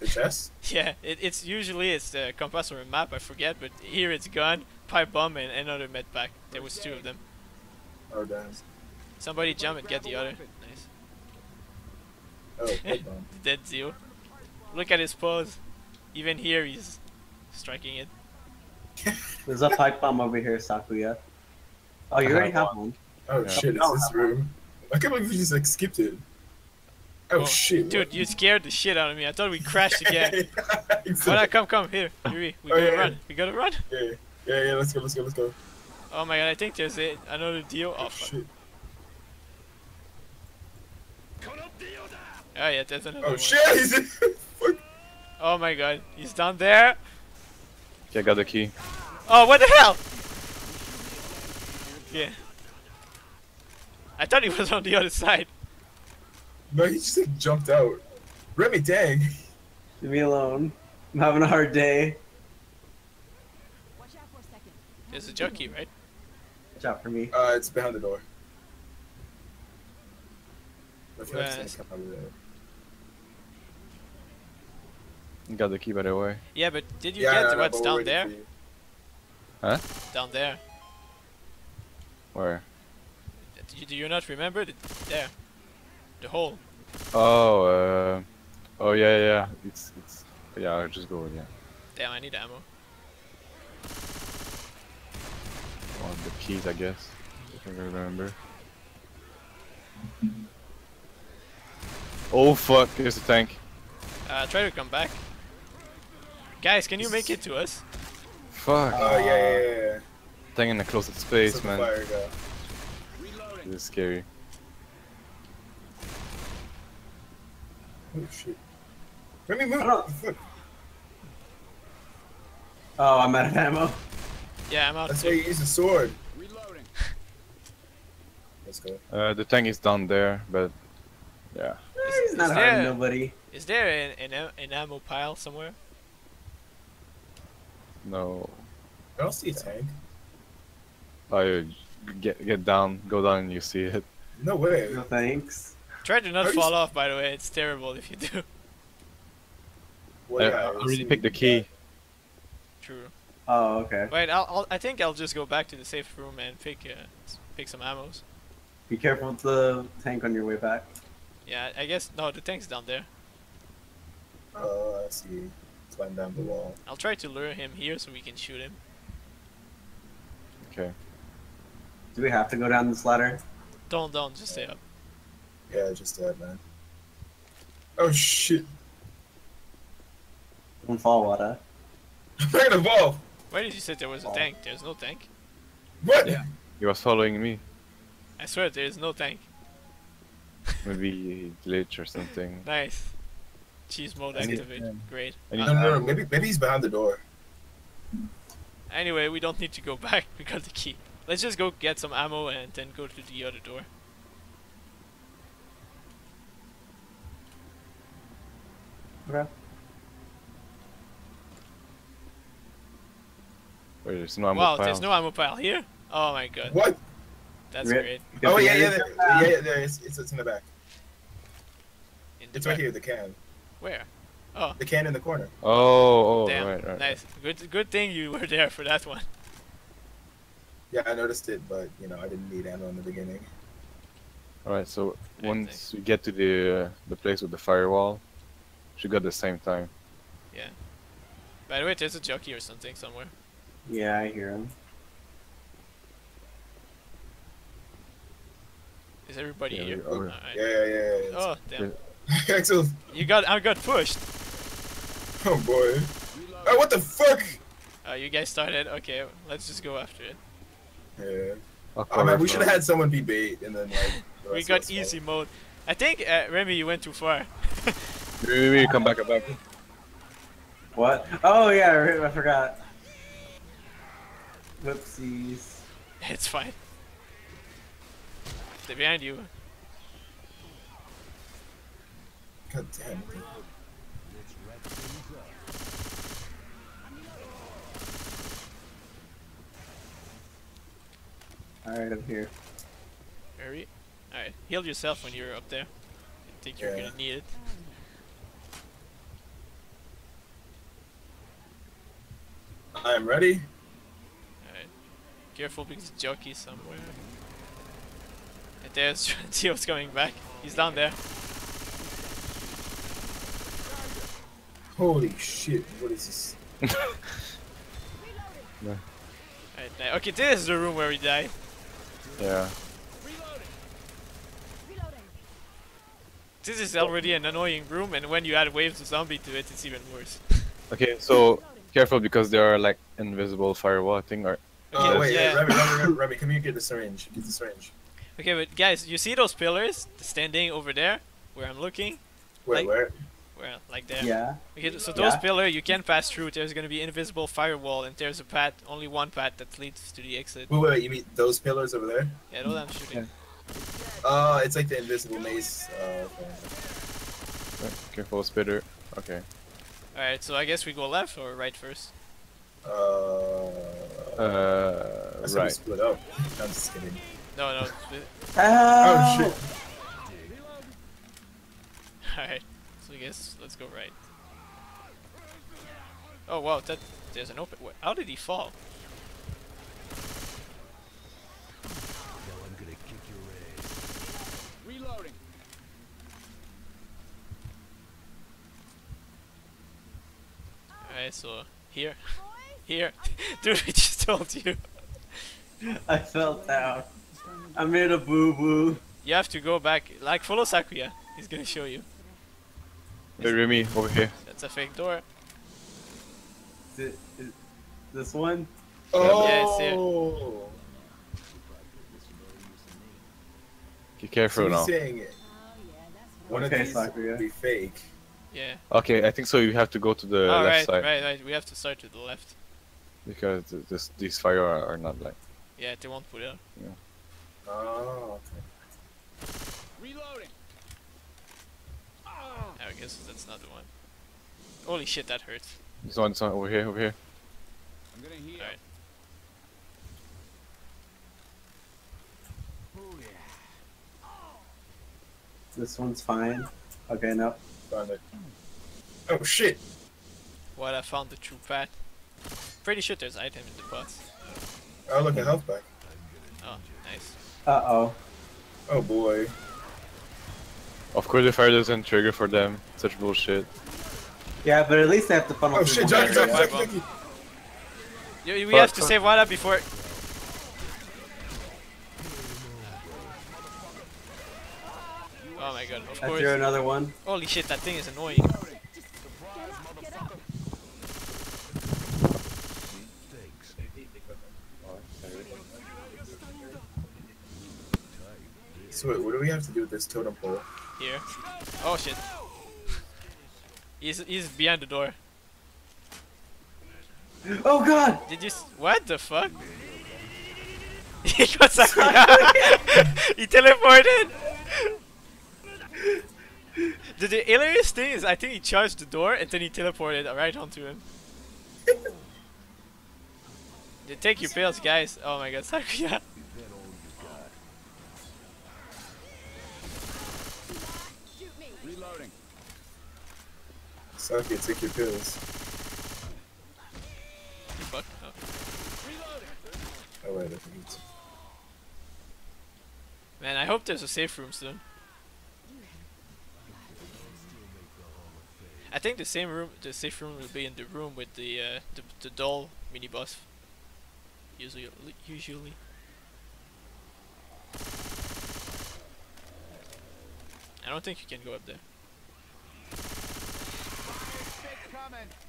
The chest? [LAUGHS] Yeah, it, it's usually it's the compass or a map. I forget, but here it's gun, pipe bomb, and another med pack. There was two of them. Oh damn. Somebody jump and get the other. Nice. Oh. [LAUGHS] Dead Zio. Look at his pose. Even here, he's striking it. [LAUGHS] There's a pipe bomb over here, Sakuya. Oh, you I already have have one. Oh Yeah. shit, it's this room. I can't believe we just like skipped it. Oh, Oh, shit. Dude, you scared the shit out of me. I thought we [LAUGHS] crashed again. [LAUGHS] exactly. Wada, come, come, here. Yuri, we Oh, gotta yeah, run. yeah. We gotta run. Yeah, yeah, yeah, yeah, let's go, let's go, let's go. Oh my god, I think there's a, another deal. Oh, Oh, fuck. shit. Oh yeah, there's another Oh one. shit, he's in. [LAUGHS] Fuck. Oh my god, he's down there. Okay, I got the key. Oh, what the hell? Yeah. I thought he was on the other side. No, he just like jumped out. Remy, dang. [LAUGHS] Leave me alone. I'm having a hard day. Watch out. for a second. There's a jockey, right? Watch out for me. Uh, it's behind the door. I feel like Right. it's gonna come out. Got the key by the way. Yeah, but did you Yeah, get no, to no, what's down there? Huh? Down there. Where? Do you, not remember? The, there. The hole. Oh, uh, oh yeah, yeah. It's it's yeah. I'll just go with yeah. Damn, I need ammo. One of the keys, I guess. If I remember. Oh fuck! There's a tank. Uh, try to come back. Guys, can you make it to us? Fuck! Oh yeah, yeah, yeah. yeah. Tank in the closest space, like the man. Fire This is scary. Oh shit. Let me move. I don't- Fuck. Oh, I'm out of ammo. Yeah, I'm out. That's too. why you use a sword. Reloading. Let's go. Uh, the tank is down there, but yeah. He's not is harming nobody. Is there an, an, an ammo pile somewhere? No. I don't see a tank. Oh, you get get down, go down, and you see it. No way. No thanks. Try to not Are fall s- off, by the way. It's terrible if you do. Well, I, yeah, I I already picked the that. key. True. Oh, okay. Wait, I'll, I'll. I think I'll just go back to the safe room and pick uh, pick some ammos. Be careful with the tank on your way back. Yeah, I guess no. The tank's down there. Oh, I see. Climb down the wall. I'll try to lure him here so we can shoot him. Okay. Do we have to go down this ladder? Don't, don't. Just stay up. Yeah, just that, man. Oh shit. Don't fall, Wada. [LAUGHS] I'm not gonna fall. Why did you say there was a tank? There's no tank. What? Yeah. He was following me. I swear there is no tank. [LAUGHS] Maybe he glitch or something. Nice. Cheese mode I activated. Great. No, no, no. Maybe, maybe he's behind the door. Anyway, we don't need to go [LAUGHS] back. We got the key. Let's just go get some ammo and then go to the other door. Okay. Wait, there's no ammo wow, pile. there's no ammo pile here. Oh my god, What? that's Re- great. Oh yeah, yeah, there, yeah, it's- yeah. There, it's, it's, it's in the back. In the It's right here. The can. Where? Oh, The can in the corner. Oh, oh, damn. right, right. Nice. Good, good thing you were there for that one. Yeah, I noticed it, but you know, I didn't need ammo in the beginning. Alright, so once we get to the uh, the place with the firewall, should go at the same time. Yeah. By the way, there's a jockey or something somewhere. Yeah, I hear him. Is everybody Yeah, here? we are. Alright. Yeah, yeah, yeah. yeah. Oh damn! Axel. [LAUGHS] You got, I got pushed. Oh boy. Oh, what the fuck? Uh, you guys started. Okay, let's just go after it. Yeah. I'll Oh man, we should have had someone be bait and then like. [LAUGHS] We got easy follow. mode. I think uh, Remy, you went too far. [LAUGHS] Wait, wait, wait, come back, come back. What? Oh yeah, I I forgot. Whoopsies. [LAUGHS] it's fine. They're behind you. God damn. it. Let's wrap things up. Alright, I'm here. Hurry. Alright, heal yourself when you're up there. I think you're Yeah. gonna need it. I am ready. Alright. Careful because jockey's somewhere. And there's [LAUGHS] Theo's coming back. He's down there. Holy shit! What is this? Alright, now- okay, this is the room where we died. Yeah. Reloading. Reloading. This is already an annoying room, and when you add waves of zombie to it, it's even worse. [LAUGHS] Okay, so careful because there are like invisible firewall thing or Oh Okay, wait, yeah. Remy, Remy, Remy, Remy, come here, get the syringe. Get the syringe. Okay, but guys, you see those pillars standing over there, where I'm looking, Wait, Like- where? Where like there. Yeah. Okay, so those Yeah. pillar you can pass through. There's gonna be invisible firewall, and there's a path, only one path that leads to the exit. Wait, wait, wait, you mean those pillars over there? Yeah, those I'm shooting. Uh, it's like the invisible maze. Uh, okay. Careful spitter. Okay. Alright, so I guess we go left or right first. Uh, Uh, That's right. right. split up. I'm just kidding. No, no. [LAUGHS] Oh Help! shit. [LAUGHS] Alright. So I guess let's go right. Oh wow, that there's an open. wait, How did he fall? Now I'm gonna kick your ass. Reloading. Alright, so here, here, [LAUGHS] dude. I just told you. [LAUGHS] I fell down. I made a boo boo. You have to go back. Like follow Sakuya. He's gonna show you. Hey, Remy, over here. That's a fake door. Is it, is this one? Oh. Yeah, it's here. Be careful you're now. saying Oh, yeah, that's one Okay, of these Sakuya. will be fake. Yeah. Okay, I think so. You have to go to the oh left right, side right, right. We have to start to the left. because this, these fire are, are not like. Yeah, they won't put it out. Oh, okay. Reloading. I guess that's not the one. Holy shit, that hurts. This one, this one over here, over here. I'm gonna heal. Alright. Oh. This one's fine. Okay, no. Found it. Oh shit! What I found the true path. Pretty sure there's item in the box. Oh look, a health pack. Oh, nice. Uh oh. Oh boy. Of course, the fire doesn't trigger for them. Such bullshit. Yeah, but at least they have to funnel Oh shit, one Jockey, Jockey, area. Jockey, Jockey. We Fuck, have to fuck. Uh, save Wada before. Oh my god, of I course. threw another one. Holy shit, that thing is annoying. Get up, get up. So wait, what do we have to do with this totem pole? Here. Oh shit. He's, he's behind the door. Oh god! Did you. S- what the fuck? [LAUGHS] he got Sakuya! [LAUGHS] he teleported! the, the hilarious thing is, I think he charged the door and then he teleported right onto him. [LAUGHS] Take your pills, guys. Oh my god, Sakuya. Shoot me. Reloading. Saki, take your pills. You fuck. Oh. Oh wait, I think it's... Man, I hope there's a safe room soon. I think the same room, the safe room will be in the room with the uh, the, the doll mini boss. Usually, usually. I don't think you can go up there.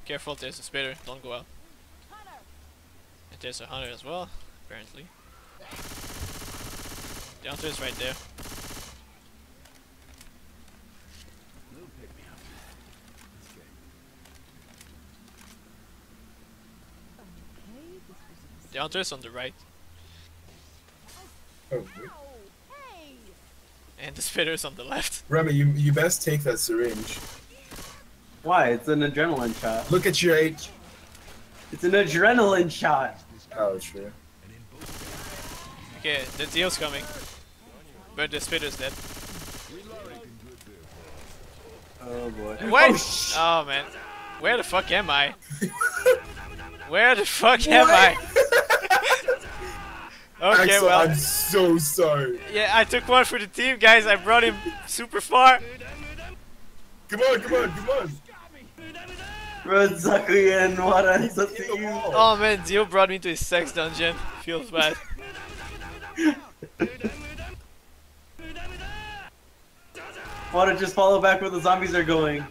Careful, there's a spitter. Don't go out. Hunter. And there's a hunter as well, apparently. The hunter is right there. They'll pick me up. Let's go. Okay, this was a The hunter is on the right, Oh, wait. Hey. and the spitter is on the left. Remy, you you best take that syringe. Why? It's an adrenaline shot. Look at your age. It's an adrenaline shot. Oh, true. Okay, the deal's coming. But the spitter's dead. Oh boy. [LAUGHS] What? Oh, Oh man. Where the fuck am I? [LAUGHS] Where the fuck am I? [LAUGHS] Okay, Axel, well, I'm so sorry. yeah, I took one for the team, guys. I brought him super far. Come on, come on, come on. Run, Sakuya and Wada, it's up to you. Oh man, Dio brought me to his sex dungeon. Feels bad. Wada, just follow back where the zombies are going.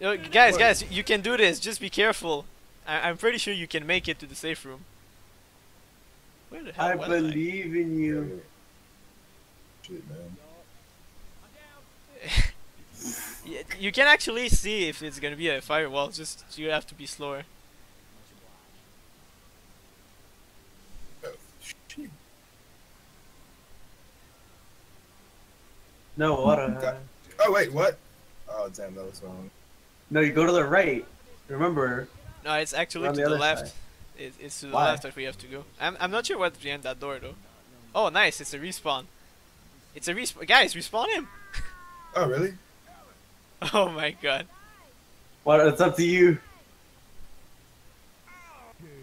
Yo, guys, guys, you can do this. Just be careful. I- I'm pretty sure you can make it to the safe room. Where the hell I was believe in you. Shit, man. [LAUGHS] Yeah, you can actually see if it's gonna be a firewall. Just you have to be slower. Oh, shit. No, Wada. Oh, wait, what? Oh, damn, that was wrong. No, you go to the right. Remember, No, it's actually to the the, other left. side. It, it's to the Why? left that we have to go. I'm, I'm not sure what's behind that door though. Oh, nice! It's a respawn. It's a respawn. Guys, respawn him! [LAUGHS] Oh, really? [LAUGHS] Oh my god. What? It's up to you.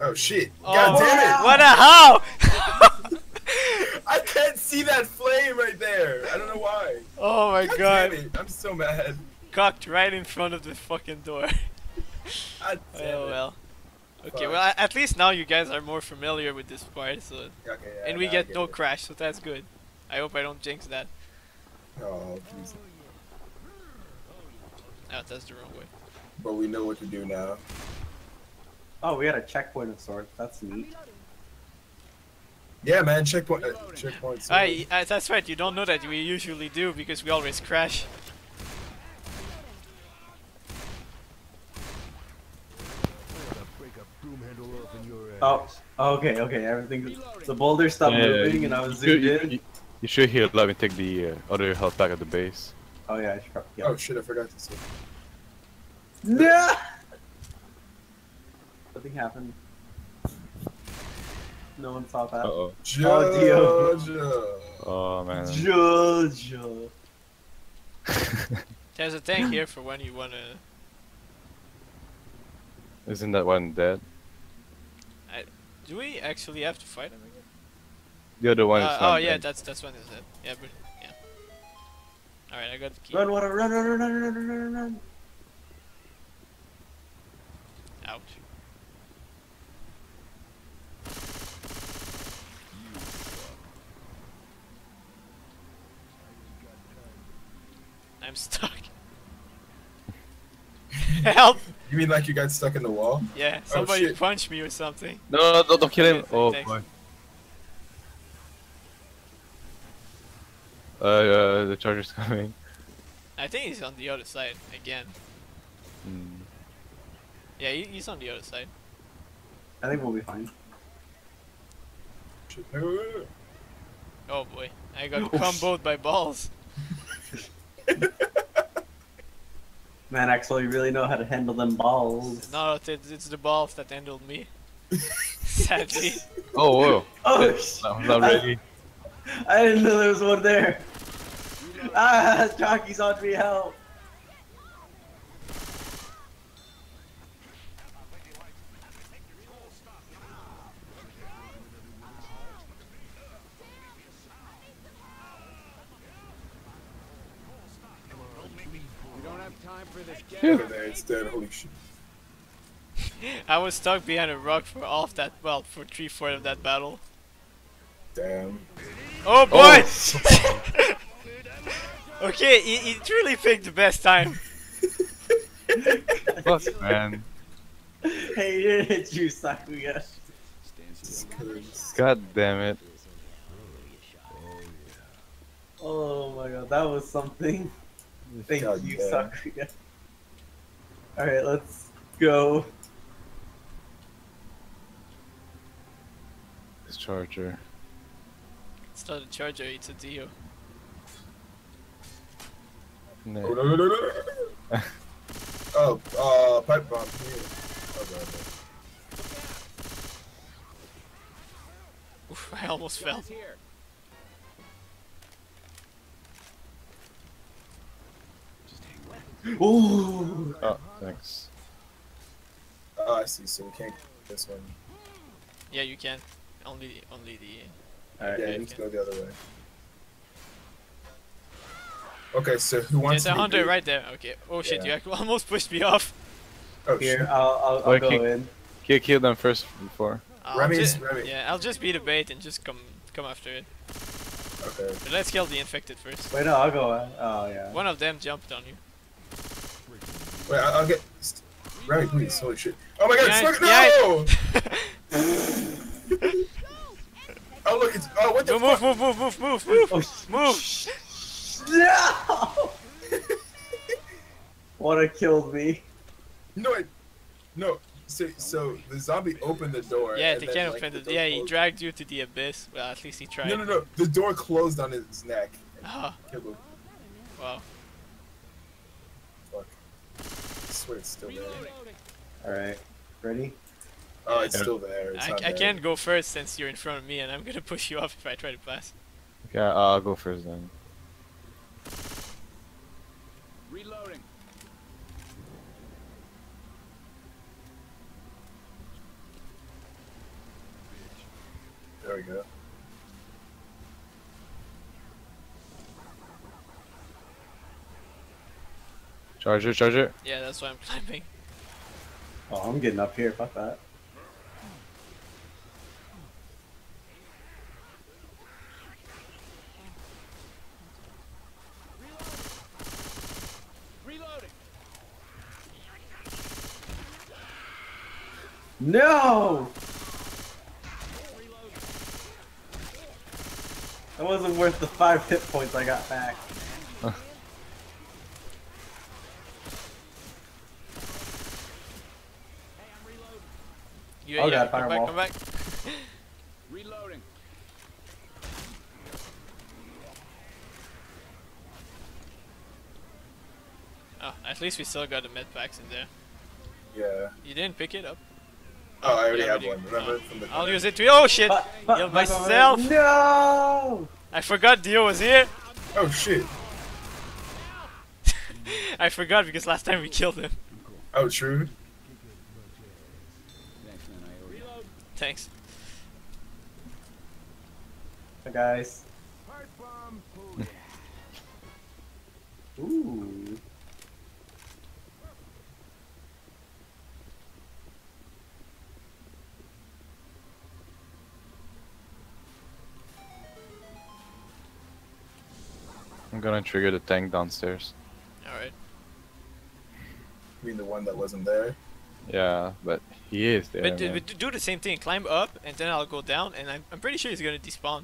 Oh shit! Oh, God damn it! What a how! [LAUGHS] I can't see that flame right there. I don't know why. oh my God, god. damn it! I'm so mad. Cocked right in front of the fucking door. [LAUGHS] God damn oh it. well. Okay, Fuck. well at least now you guys are more familiar with this part, so Okay, yeah, and we now I get no it. crash, so that's good. I hope I don't jinx that. Oh, jeez. Oh, that's the wrong way. But we know what to do now. Oh, we got a checkpoint of sorts. That's neat. Yeah, man. Checkpoint. Uh, checkpoint. Ah, y- uh, that's right. You don't know that we usually do because we always crash. Gotta break a broom handle off in your Oh, okay, okay. Everything. The boulder stopped Yeah, moving, you- and I was you zoomed should- in. You, you should heal up and take the uh, other health back at the base. Oh yeah, I should probably. Yeah. Oh shit! I forgot to say. No! Something happened. No one saw that. Uh oh. Jojo. Oh man. Jojo. [LAUGHS] There's a tank here for when you wanna. Isn't that one dead? Do we actually have to fight him again? The other one Uh, is oh not yeah, dead. that's that's one is it. Yeah, but Alright, I got the key. Run, water, run, run, run, run, run, run, run. Ouch. I'm stuck. [LAUGHS] Help! You mean like you got stuck in the wall? Yeah, oh, somebody oh, punched me or something. No, no, don't, don't kill him. Oh, boy. Uh, uh, the charger's [LAUGHS] coming. I think he's on the other side again. Hmm. Yeah, he, he's on the other side. I think we'll be fine. Oh boy, I got [LAUGHS] Oh, sh- comboed by balls. [LAUGHS] Man, Axel, you really know how to handle them balls. No, it's, it's the balls that handled me. Sadly. Oh, whoa. Oh, Shit, sh- I'm not ready. I didn't know there was one there. Ah, [LAUGHS] jockey's on me, help. no. Okay, dead. Holy shit. [LAUGHS] I was stuck behind a rock for all of that, well, for three fourths of that battle. Damn. Oh boy! [LAUGHS] okay, he, he truly picked the best time. [LAUGHS] Fuck, man. Hey, he hit you, Sakuya. Just 'cause- God damn it. Oh my god, that was something. Thank God you, damn. Sakuya. Alright, let's go. This charger. It's not a charger, it's a Dio. Oh, [LAUGHS] No. oh, uh, pipe bomb. Here. Oh, God, Oof, I almost fell. Ooh. Oh, thanks. Oh, I see. So we can't this one. Yeah, you can. Only, only the. Alright, Yeah, Okay, you need to go the other way. Okay, so who wants There's a to be hunter big? right there. Okay. Oh shit, Yeah. you [LAUGHS] almost pushed me off. Oh, here, shit. I'll, I'll, I'll go kick- in. Kill, kill them first before. Remy's- ju- Remy. Yeah, I'll just be the bait and just come come after it. Okay. But let's kill the infected first. Wait, no, I'll go in. Oh, yeah. One of them jumped on you. Wait, I- I'll get. Remy, please. Holy shit. Oh my god, Yeah, smoke! yeah. No! [LAUGHS] [LAUGHS] oh, look, it's. Oh, what the No, move, fuck? move, move, move, move, move, Oh, move. No! [LAUGHS] Wanna killed me. No, it, no. So, so the zombie opened the door. Yeah, and they then, can't like, open the it. door Yeah, he dragged you to the abyss. Well, at least he tried. No, no, no. The door closed on his neck. Ah. Oh. Killed him. wow. Fuck. I swear it's still there. Alright, ready? Oh, it's Yeah. still there. It's I, not I can't go first since you're in front of me, and I'm gonna push you off if I try to pass. Okay, I'll go first then. Reloading. There we go. Charger, charger. Yeah, that's why I'm climbing. Oh, I'm getting up here. Fuck that. Reloading. No! That wasn't worth the five hit points I got back. You, Oh, yeah, God, come back, come back. Reloading. Oh, at least we still got the med packs in there. Yeah. You didn't pick it up. Oh, I already yeah, have one. Remember uh, from the. I'll use it to. Oh shit! Fuck, fuck, Healed fuck, fuck, myself. No! I forgot Dio was here. Oh shit. [LAUGHS] I forgot because last time we killed him. Oh true. Thanks, man. I owe you. Thanks. Hi guys. Pipe bomb. Pull [LAUGHS] Ooh. I'm gonna trigger the tank downstairs. All right. I mean the one that wasn't there. Yeah, but he is there. But, uh, but do the same thing. Climb up, and then I'll go down, and I'm, I'm pretty sure he's gonna despawn.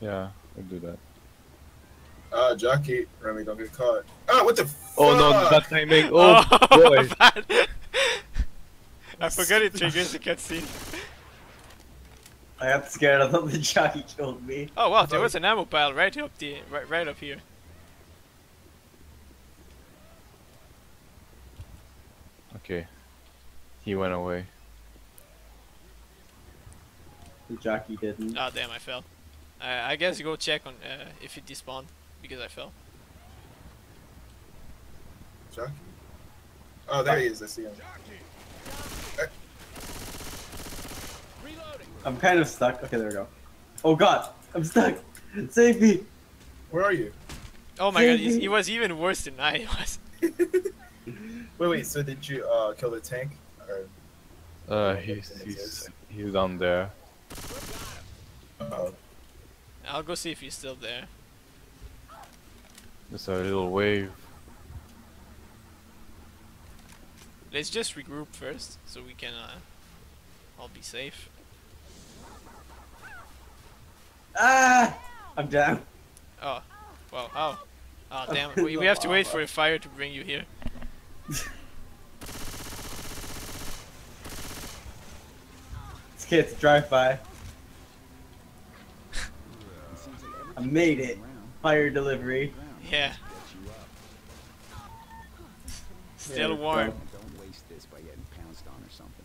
Yeah, I'll do that. Ah, jockey. Remy, don't get caught. Ah, what the? Oh no, fuck? bad timing. [LAUGHS] Oh, boy. [LAUGHS] [LAUGHS] I forgot it triggers the cutscene. I got scared. I thought [LAUGHS] the jockey killed me. Oh wow, there was an ammo pile right up the right right up here. Okay. He went away. The jockey didn't. Ah damn, I fell. I I guess go check on uh, if it despawned because I fell. Jockey. Oh, there he is. I see him. Reloading. I'm kind of stuck. Okay, there we go. Oh god, I'm stuck. Save me. Where are you? Oh my god, he's, he was even worse than I was. [LAUGHS] Wait, wait. So did you uh kill the tank? Or Uh, he's he's he's down there. oh, I'll go see if he's still there. There's a little wave. Let's just regroup first so we can uh, all be safe. Ah! I'm down. Oh, well, oh, oh damn! We, we have to wait for a fire to bring you here. [LAUGHS] This kid's drive by. I made it. Fire delivery. Yeah, Get you up. still warm. go. Don't waste this by getting pounced on or something.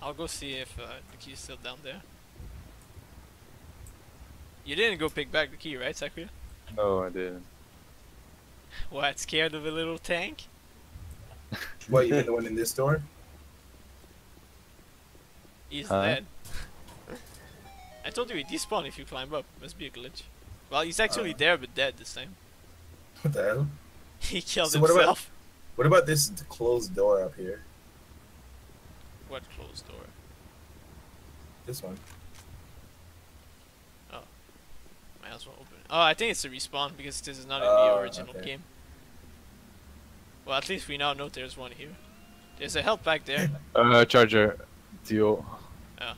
I'll go see if uh, the key's still down there. You didn't go pick back the key, right, Sakuya? No, I didn't. What? Scared of a little tank? [LAUGHS] what? You mean the one in this door? He's Huh? dead. I told you he despawn if you climb up. Must be a glitch. Well, he's actually Uh. there but dead this time. What the hell? [LAUGHS] He killed So what about- What about this closed door up here? What closed door? This one. Oh. Might as well open it. Oh, I think it's a respawn because this is not in Oh, the original okay. game. Well, at least we now know there's one here. There's a help back there. [LAUGHS] Uh, charger. Dio. Uh,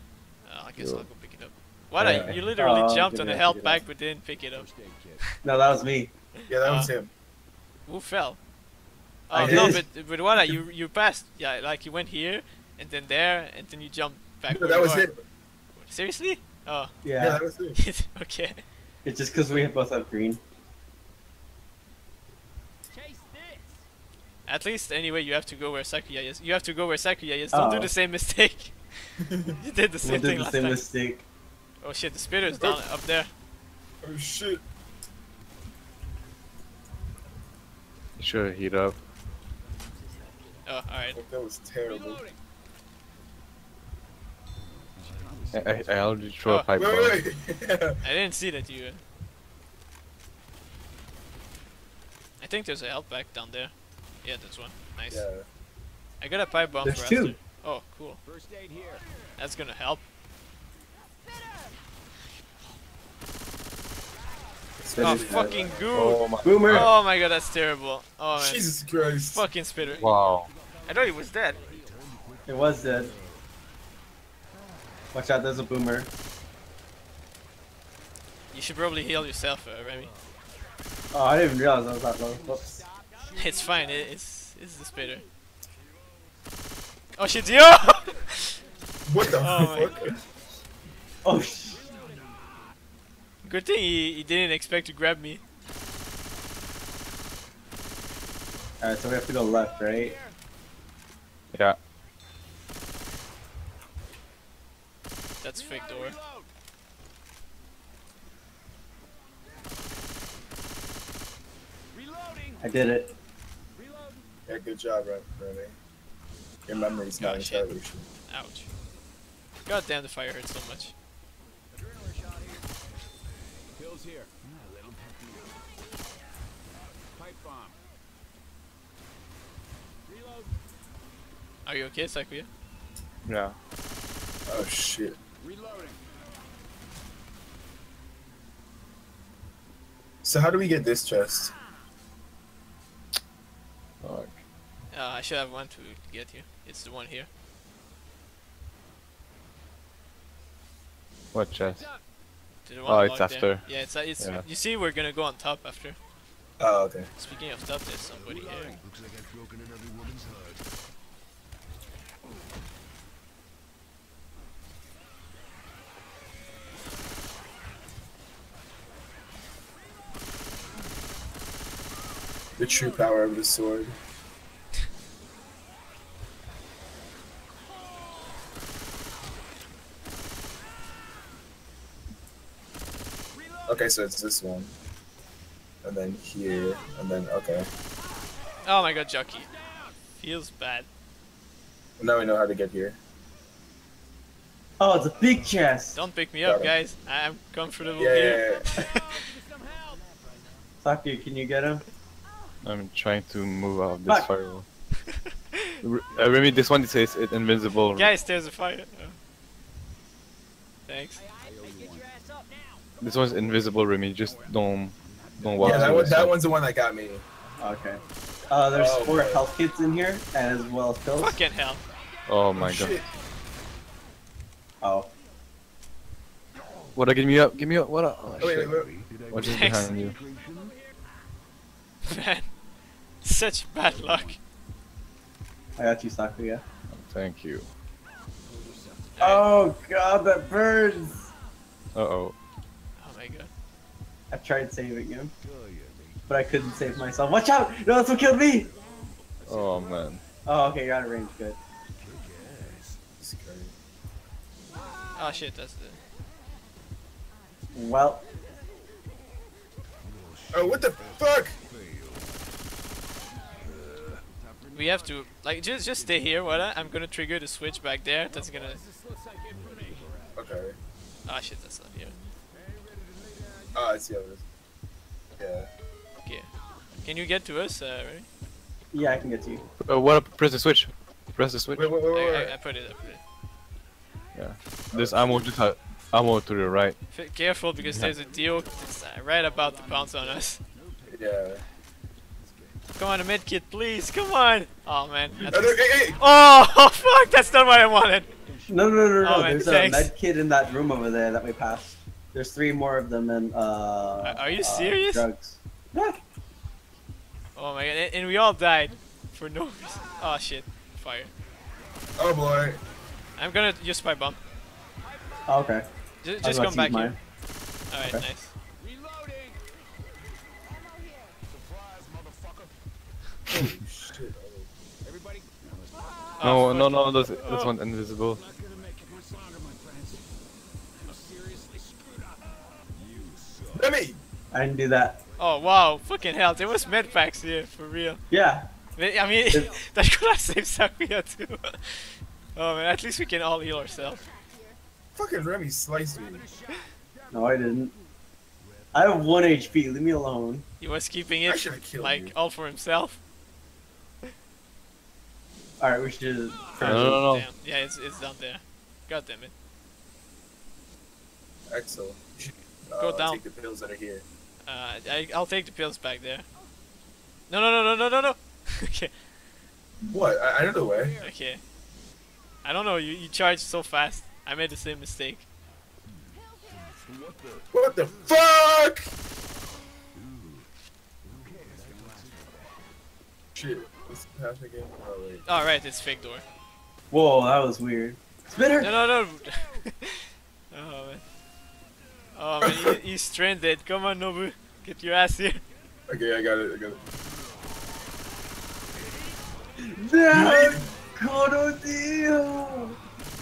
I guess Yo. I'll go pick it up. What? Yeah. I, you literally Oh, jumped on the up, help give back but didn't pick it up. First aid kit. [LAUGHS] No, that was me. Yeah, that was Uh, him. Who fell? I Oh no, did. but but what? You you passed? Yeah, like you went here and then there and then you jump back. No, that was are. it. Seriously? Oh, Yeah, Yeah. that was it. [LAUGHS] okay. It's just because we both have green. Chase this. At least anyway, you have to go where Sakuya is. You have to go where Sakuya is. Don't do Oh. the same mistake. [LAUGHS] you did the same We same did thing the same time. mistake. Oh shit, the spitter's down up there. Oh shit. Sure, heat up. Oh, alright. Fuck, that was terrible. I, I, I already throw Oh, a pipe bomb. Wait, wait, wait. [LAUGHS] I didn't see that you. uh, I think there's a health pack down there. Yeah, there's one. Nice. yeah. I got a pipe bomb There's for two. after. Oh, cool. First aid here. That's gonna help. Oh, fucking goo! Oh my. Boomer. Oh my god, that's terrible. Oh man. Jesus Christ. Fucking spitter. Wow. I thought he was dead. It was dead. Watch out, there's a boomer. You should probably heal yourself, uh, Remy. Oh, I didn't even realize I was that low. Whoops. [LAUGHS] It's fine. It, it's it's the spitter. Oh shit, yo! [LAUGHS] What the Oh fuck? [LAUGHS] Oh, sh- Good thing he, he didn't expect to grab me. Alright, so we have to go left, right? Yeah. That's fake door. Reloading. I did it. Yeah, good job, Ren- Remy. Your memory's not Oh, shit. entirely true. Ouch. God damn, the fire hurts so much. Adrenaline shot here. Pills here. A little peppy. Pipe bomb. Reload. Are you okay, Sakuya? Yeah. Oh shit. Reloading. So how do we get this chest? Fuck. Uh, I should have one to get you. It's the one here. What chest? The Oh, one it's locked there. after. Yeah, it's, uh, it's Yeah. you see, we're gonna go on top after. Oh, okay. Speaking of top, there's somebody here. Looks like I've broken another woman's heart. The true power of the sword. Okay, so it's this one. And then here, and then, okay. Oh my god, Jockey. Feels bad. Now we know how to get here. Oh, it's a big chest. Don't pick me up, him. guys. I'm comfortable Yeah, here. yeah, [LAUGHS] yeah. Saku, can you get him? I'm trying to move out of this Fuck. firewall. Uh, Remy, this one says it's invincible. Guys, there's a fire. Oh. Thanks. This one's invisible, Remy. Just don't, don't walk. yeah, that, one, that one's the one that got me. Okay. Uh, there's Oh, four boy. health kits in here, as well as pills. Fucking hell. Oh my god. Shit. Oh. What? Are give me up! Give me up! What? Up? Oh, Oh, wait, shit. wait, wait. What's behind you? [LAUGHS] Man. [LAUGHS] Such bad luck. I got you, Saku, yeah. Thank you. Oh god, that burns! Uh oh. Oh my god. I tried saving him, but I couldn't save myself. Watch out! No, that's what killed me! Oh man. Oh, okay, you're out of range, good. Oh shit, that's the. Well, Oh, what the fuck? We have to like just just stay here, what? I'm gonna trigger the switch back there. That's gonna. Okay. Ah shit, that's not here. Oh, I see how it is. Yeah. Okay. Can you get to us, uh, Ray? yeah, I can get to you. Uh, what? Up? Press the switch. Press the switch. Wait, wait, wait, wait. I. I, I put it. I put it. There's ammo just uh, ammo to the right. F careful because there's a deal uh, right about to pounce on us. Yeah. Come on, a med kit, please. Come on. Oh man. Oh, That's- hey, hey! Oh [LAUGHS] fuck! That's not what I wanted. No, no, no, no, no. Oh, man, There's a thanks. med kit in that room over there that we passed. There's three more of them and, uh. are you uh, serious? drugs. Yeah. Oh my god, and, and we all died for no reason. [LAUGHS] Oh shit, fire. Oh boy. I'm gonna use spy bomb. Oh, okay. Just, just come back here. Alright, Okay. nice. No, no, no, this, that's Oh. one invisible. Not gonna make it much longer, my friends. I seriously screwed up. You suck. Remy! I didn't do that. Oh wow, fucking hell, there was med packs here, for real. Yeah. I mean, It- that could have saved Sakuya too. [LAUGHS] oh man, at least we can all heal ourselves. Fucking Remy sliced me. No, I didn't. I have one HP. Leave me alone. He was keeping it, like, you. all for himself. All right, we should. No, no, no. Yeah, it's, it's down there. God damn it. Axel. You uh, Go down. Take the pills that are here. Uh, I, I'll take the pills back there. No, no, no, no, no, no, no. [LAUGHS] okay, What? I, I know the way. okay. I don't know, you, you charged so fast. I made the same mistake. What the? What the fuck? Shit. What's happening again? Oh, wait. Oh, Alright, it's fake door. Whoa, that was weird. Spinner. No, no, no. [LAUGHS] oh, man. Oh, man, he, he's stranded. Come on, Nobu. Get your ass here. Okay, I got it. I got it. No. Kodo Dio.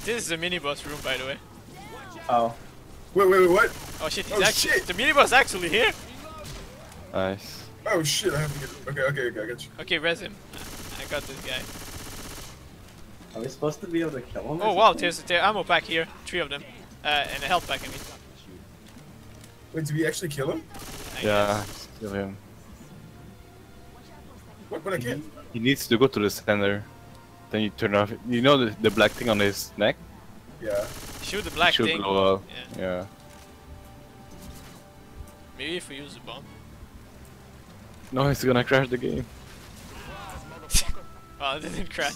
This is the mini boss room, by the way. Oh. Wait, wait, wait, what? Oh shit, he's Oh, actually. shit. The mini boss actually here. Nice. Oh shit, I have to get Okay, okay, okay, I got you. Okay, res him. I got this guy. Are we supposed to be able to kill him? Oh wow, something? there's there's ammo pack here. Three of them. Uh, and a health pack, I mean. Wait, did we actually kill him? I Yeah, guess. kill him. What? But I can't. He needs to go to the center. Then you turn off. You know the, the black thing on his neck? Yeah. Shoot the black Should thing. glow up. Yeah. Yeah. Maybe if we use the bomb. No, he's gonna crash the game. Oh, [LAUGHS] it didn't crash.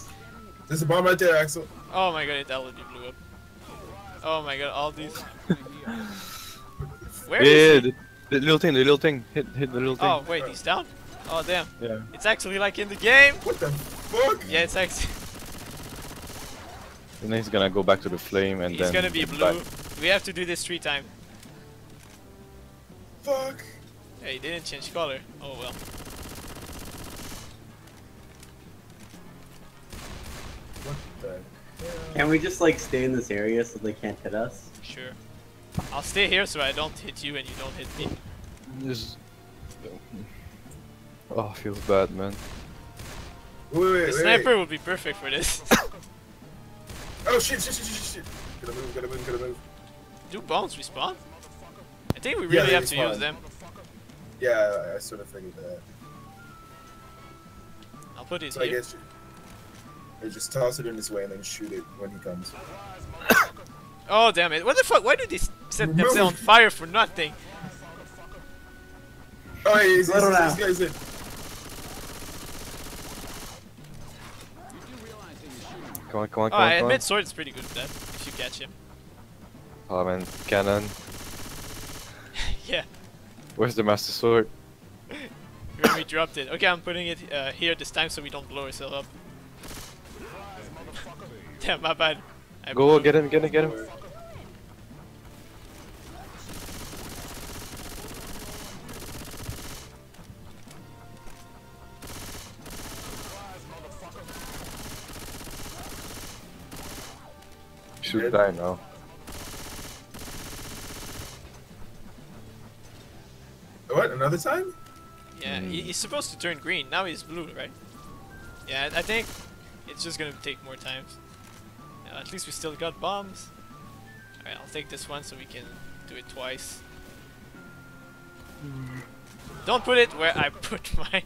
There's a bomb right there, Axel. Oh my god, it already blew up. Oh my god, all these. Where is yeah, he? the, the little thing, the little thing. Hit, hit the little oh, thing. Oh wait, he's down. Oh damn, Yeah. it's actually like in the game. What the fuck? Yeah, it's actually. And [LAUGHS] then he's gonna go back to the flame and He's then. gonna be blue. back. We have to do this three times. Fuck. Hey, he didn't change color. Oh well. What the? Can we just like stay in this area so they can't hit us? Sure. I'll stay here so I don't hit you and you don't hit me. Just. Oh, I feel bad, man. Wait, wait, The wait, wait. sniper would be perfect for this. [COUGHS] Oh shit, shit, shit, shit, shit. Gotta move, gotta move, gotta move. Do bombs respawn? I think we really they have to respawn. use them. Yeah, I, I sort of figured that. I'll put it So I here. guess you, you just toss it in his way and then shoot it when he comes. [COUGHS] Oh damn it! What the fuck? Why do they set Remove themselves on [LAUGHS] fire for nothing? Oh, hey, he's, he's, Little he's, now. this guy's in. Come on, come on, Oh, come I on, come on. admit Sword is pretty good at that. If you catch him. Oh man, cannon. [LAUGHS] yeah. Where's the master sword? [LAUGHS] We dropped it. Okay, I'm putting it uh, here this time so we don't blow ourselves up. [LAUGHS] Damn, my bad. I Go, blew- get him, get him, get him. Should die now. What? Another time? Yeah, he, hmm. he's supposed to turn green. Now he's blue, right? Yeah, I I think it's just gonna take more times. At least we still got bombs. Alright, I'll take this one so we can do it twice. Don't put it where I put [LAUGHS] mine.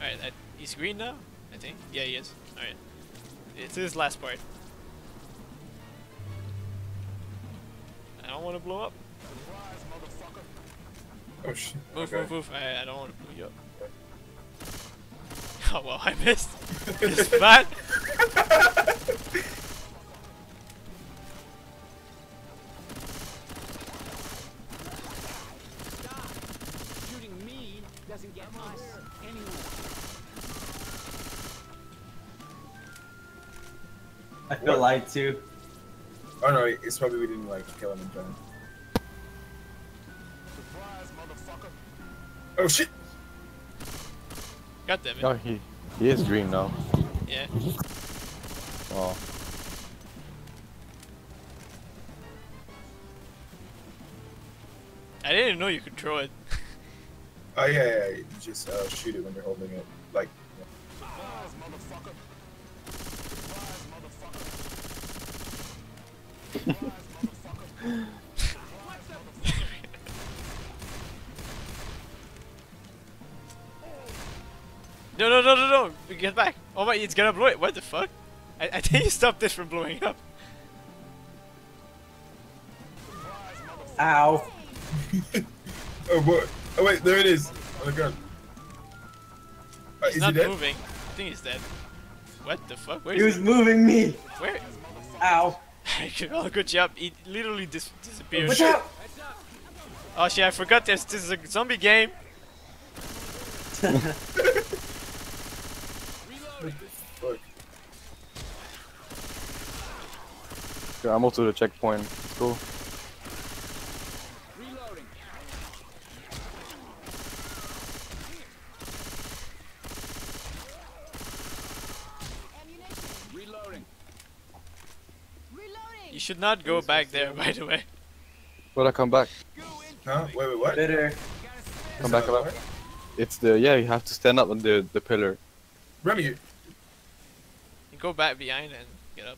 Alright, he's green now? I think. Yeah, he is. Alright. It's his last part. Don't want to blow up. Oh shit. Move, okay. move, move. I, I don't want to blow you up. [LAUGHS] Oh well, I missed. It's [LAUGHS] bad. Shooting me doesn't get us anywhere. I feel lied to. Oh no, it's probably we didn't like kill him in time. Oh shit! God damn it. No, he he is green now. Yeah. Oh, I didn't know you could throw it. Oh yeah, yeah, yeah. You just uh, shoot it when you're holding it. It's gonna blow it. What the fuck? I, I think you stopped this from blowing up. Ow. [LAUGHS] oh boy. Oh wait, there it is. On the ground. Uh, He's is not he moving. I think he's dead. What the fuck? Where He is was moving me. Where? Ow. [LAUGHS] oh, good job. He literally dis disappeared. Watch out. Oh shit, I forgot this. This is a zombie game. [LAUGHS] Fuck. Okay, I'm also the checkpoint. Let's go. Reloading. Reloading. Reloading. You should not go back there, by the way. But I come back. Huh? Wait, wait, what? Bitter. Come back, come back. It's the yeah. You have to stand up on the the pillar. Remy, you... You go back behind and get up.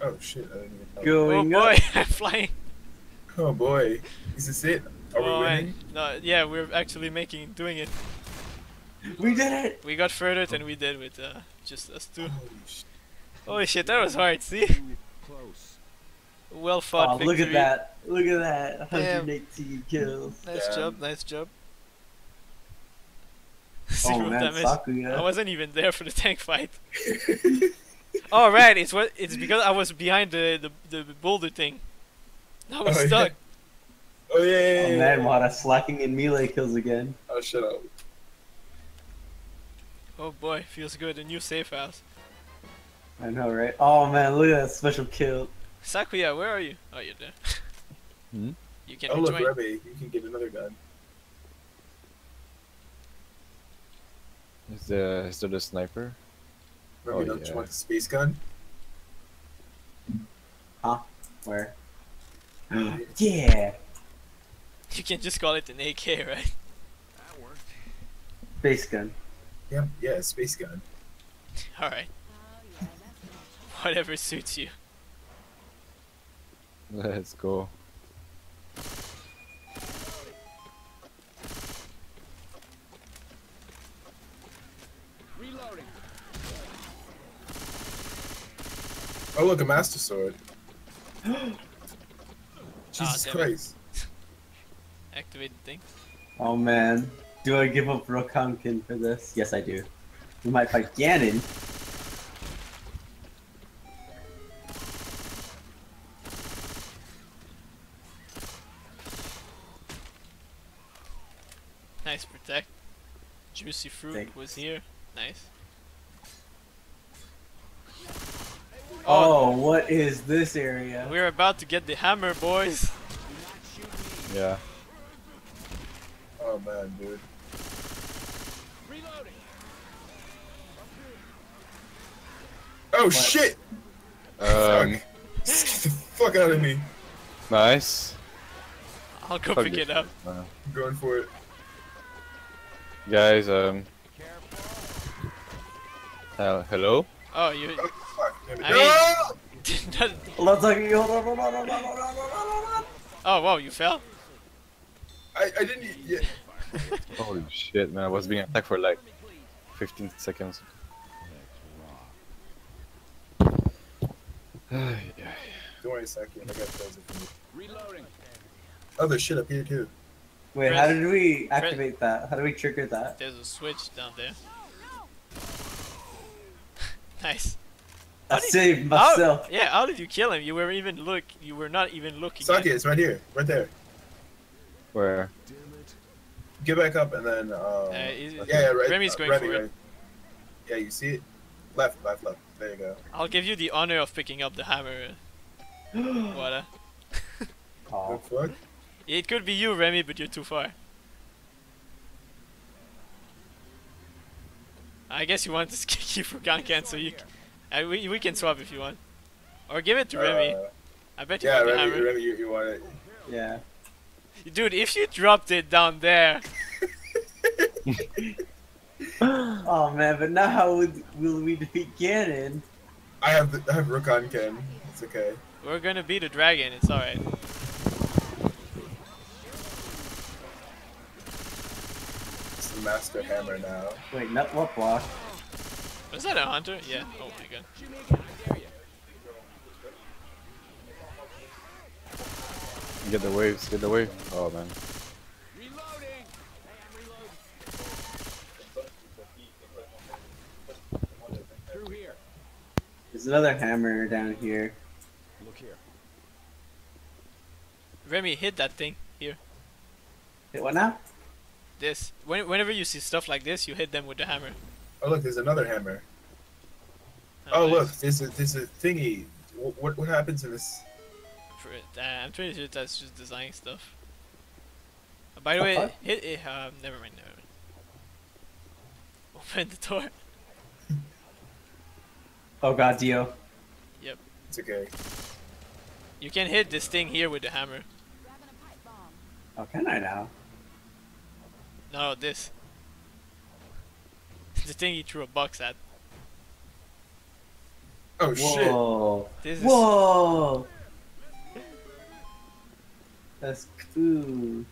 Oh shit, I didn't even know. Going oh boy, up. [LAUGHS] I'm flying. Oh boy. Is this it? Are oh we man. winning? No, yeah, we're actually making doing it. We did it. We got further than we did with uh, just us two. Holy shit. Holy shit, that was hard. See, Close. well fought. Oh, look at that. Look at that. Damn. 118 kills. Nice Damn. job, nice job. Oh [LAUGHS] Zero man, damage. Sakuya. I wasn't even there for the tank fight. [LAUGHS] oh right, it's what it's because I was behind the the, the boulder thing. I was Oh, yeah. stuck. Oh yeah, yeah, Oh yeah. man, Wada slacking in melee kills again. Oh shut up. Oh boy, feels good. A new safe house. I know, right? Oh man, look at that special kill. Sakuya, where are you? Oh, you're there. [LAUGHS] Hmm? You can Oh look, rejoin. Remy, you can get another gun. Is the is there the sniper? Remy, Oh, don't yeah. you want the space gun? Huh? Where? [GASPS] yeah. You can just call it an AK, right? That worked. Space gun. Yeah, yeah, space gun. All right, Oh yeah, that's not [LAUGHS] whatever suits you. Let's go. Oh look, a master sword. [GASPS] Jesus ah, damn. Christ. Activate the thing. Oh man. Do I give up Rokankin for this? Yes, I do. We might fight Ganon. Nice protect. Juicy fruit Thanks. was here. Nice. Oh, what is this area? We're about to get the hammer, boys. Yeah. Oh man, dude. Reloading. Oh shit! Um. Fuck. [LAUGHS] Get the fuck out of me. Nice. I'll go Fuck pick it up. Uh, I'm going for it. guys. Um. Uh, hello. Oh, you. Oh. I mean- [LAUGHS] oh, wow, you fell. I, I didn't. Yeah. [LAUGHS] Holy shit, man! I was being attacked for like 15 seconds. [SIGHS] Ay, ay. Don't worry a second. I got those if you. Reloading. Oh, there's shit up here too. Wait, how did we activate that? How do we trigger that? There's a switch down there. [LAUGHS] nice. I How did- saved How- myself. yeah, how did you kill him? You were even look. You were not even looking. Sake, at- it's right here. Right there. Where? Get back up and then. Um, Uh, is- yeah, yeah, right. Remy's uh, going Remy, for it. right. Yeah, you see it? Left, left, left. There you go. I'll give you the honor of picking up the hammer. [GASPS] What a... The Oh. It could be you, Remy, but you're too far. I guess [LAUGHS] you want to keep for Gankan, so you... Uh, we, we can swap if you want. Or give it to Remy. Uh, I bet you yeah, want the Remy, hammer. Remy, you, you want it. Yeah. Dude, if you dropped it down there... [LAUGHS] Oh man, but now how would, will we defeat Ganon? I have the, I have Rook on Ken. It's okay. We're gonna beat a dragon, it's alright. It's the Master Hammer now. Wait, not what block? Was that a hunter? Yeah. Oh my god. Get the waves, get the wave. Oh man. Reloading. Hey I am reloading. Through here. There's another hammer down here. Look here. Remy, hit that thing. Here. Wait, what now? This. When, whenever you see stuff like this, you hit them with the hammer. Oh look, there's another hammer. Oh, Oh look, there's a there's a thingy. What what, what happens in this? Uh, I'm pretty sure that's just design stuff. Uh, by the way, fuck. hit it. Um, never mind. Never mind. [LAUGHS] Open the door. [LAUGHS] Oh god, Dio. Yep. It's okay. You can hit this thing here with the hammer. Grabbing a pipe bomb. Oh, can I now? No, this. The thing he threw a box at. Oh shit! Whoa. This is. Whoa. That's cool.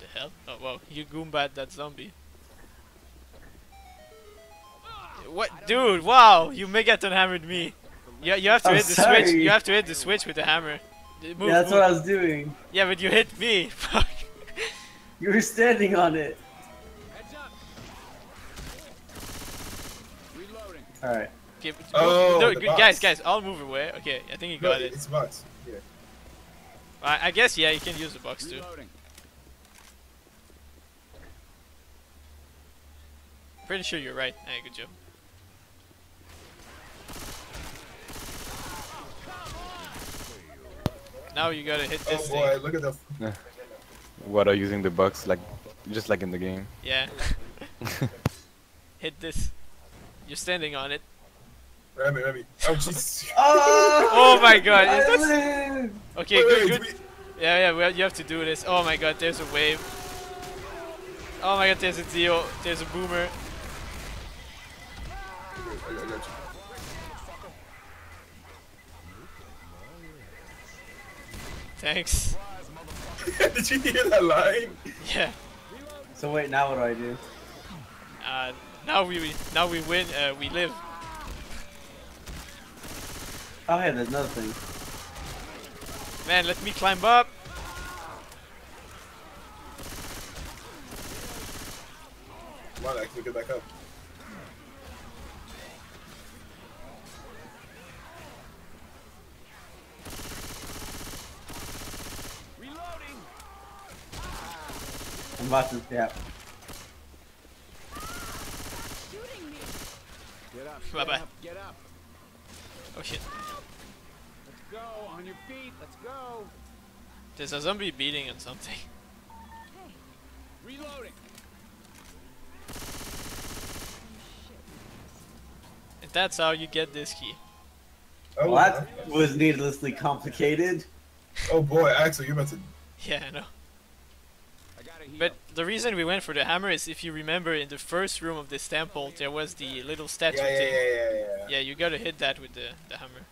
The hell? Oh wow, you goombat that zombie. What, dude? Wow, you Megaton hammered me. Yeah, you have to I'm hit the switch. You have to hit the switch with the hammer. Move, yeah, that's move. what I was doing. Yeah, but you hit me. [LAUGHS] Fuck. You were standing on it. Heads up. Reloading. Alright. Okay, Oh, no, guys, box. guys, I'll move away. Okay, I think you No, got it. It's box. Here. I, I guess yeah, you can use the box too. Reloading. Pretty sure you're right. Hey, good job. Oh, now you gotta hit this Oh this boy, thing. look at the. What are using the box like, just like in the game. Yeah. [LAUGHS] [LAUGHS] hit this. You're standing on it. Remy, Remy. Oh jeez. Oh, [LAUGHS] ah! Oh my god, is this- Okay, Wait, good, wait, good. we- Yeah, yeah, well, you have to do this. Oh my god, there's a wave. Oh my god, there's a Dio. There's a boomer. I got- I got you. Thanks. [LAUGHS] Did you hear that line? Yeah. So wait, now what do I do? Uh, now we now we win. Uh, we live. Oh yeah, there's another thing. Man, let me climb up. Come on, actually get back up. Reloading. I'm about to, yeah. Shooting me. Get up. Bye bye. Get up. Oh shit. Let's go. On your feet. Let's go. There's a zombie beating on something. Hey. Reloading. And that's how you get this key. Oh, Well, that was needlessly complicated. oh boy, Axel, you're about to. [LAUGHS] Yeah, I know. I got to heal. But the reason we went for the hammer is if you remember in the first room of this temple, there was the little statue Yeah, yeah, thing. yeah, yeah, yeah. Yeah, you gotta hit that with the, the hammer.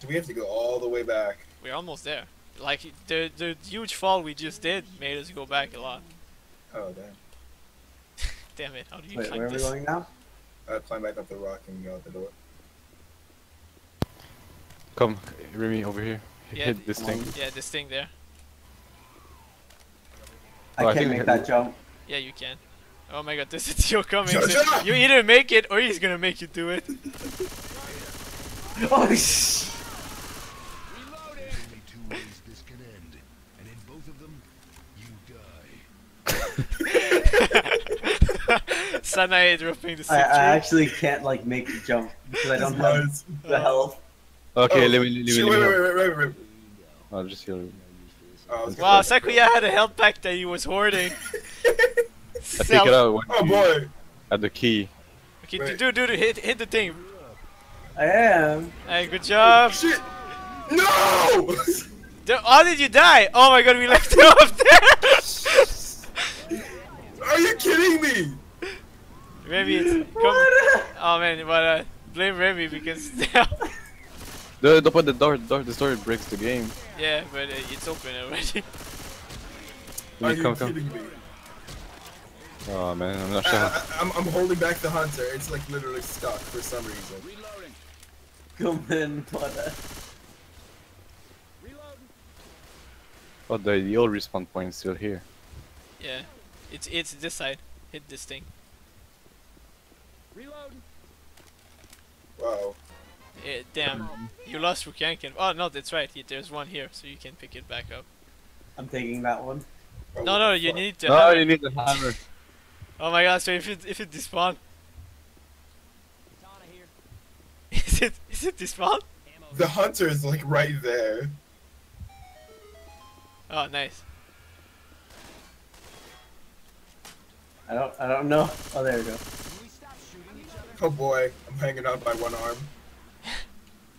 Do we have to go all the way back? We're almost there. Like, the, the huge fall we just did made us go back a lot. Oh damn. [LAUGHS] Damn it, how do you Wait, climb where are we going now? Uh, climb back up the rock and go out the door. Come, Remy, over here. Yeah, Hit this thing. Yeah, this thing there. I Oh, can't think make had- that jump. Yeah, you can. Oh my god, this is Tio coming. so you either make it or he's gonna make you do it. Oh, sh- Reloading. only two ways this can end, and in both of them, you die. [LAUGHS] Sanae dropping the I, I actually can't like make the jump because I don't have the health. Okay, Oh, let me, let me, shit, let wait, me wait, wait, wait, wait, wait. I'll just heal you. Oh, Wow, gonna- Sakuya had a health pack that he was hoarding. [LAUGHS] I take it out when Oh boy. at the key. Okay, Wait. dude, dude, hit, hit the thing. I am. Hey, good job. Shit. No! [LAUGHS] Dude, How did you die? Oh my god, we left you up there. [LAUGHS] Are you kidding me? Remy, it's, come. What? Oh man, but uh, blame Remy because The, the, the door, the door, this door breaks the game. yeah, but uh, it's open already. [LAUGHS] Are you come, come. me? Oh man, I'm not sure. I, I'm, I'm holding back the hunter. It's like literally stuck for some reason. Reloading. Come in, what? a- Oh, the, the old respawn point is still here. Yeah, it's it's this side. Hit this thing. Reloading. Wow. Eh, damn, you lost Rukiankin. Oh no, that's right. There's one here, so you can pick it back up. I'm taking that one. No, no, you fuck? need to. No, have you need the hammer. Oh my god! So if it if it despawn, Katana [LAUGHS] here. is it is it despawn? The hunter is like right there. Oh nice. I don't. I don't know. Oh, there we go. Can we stop shooting each other? Oh boy, I'm hanging on by one arm.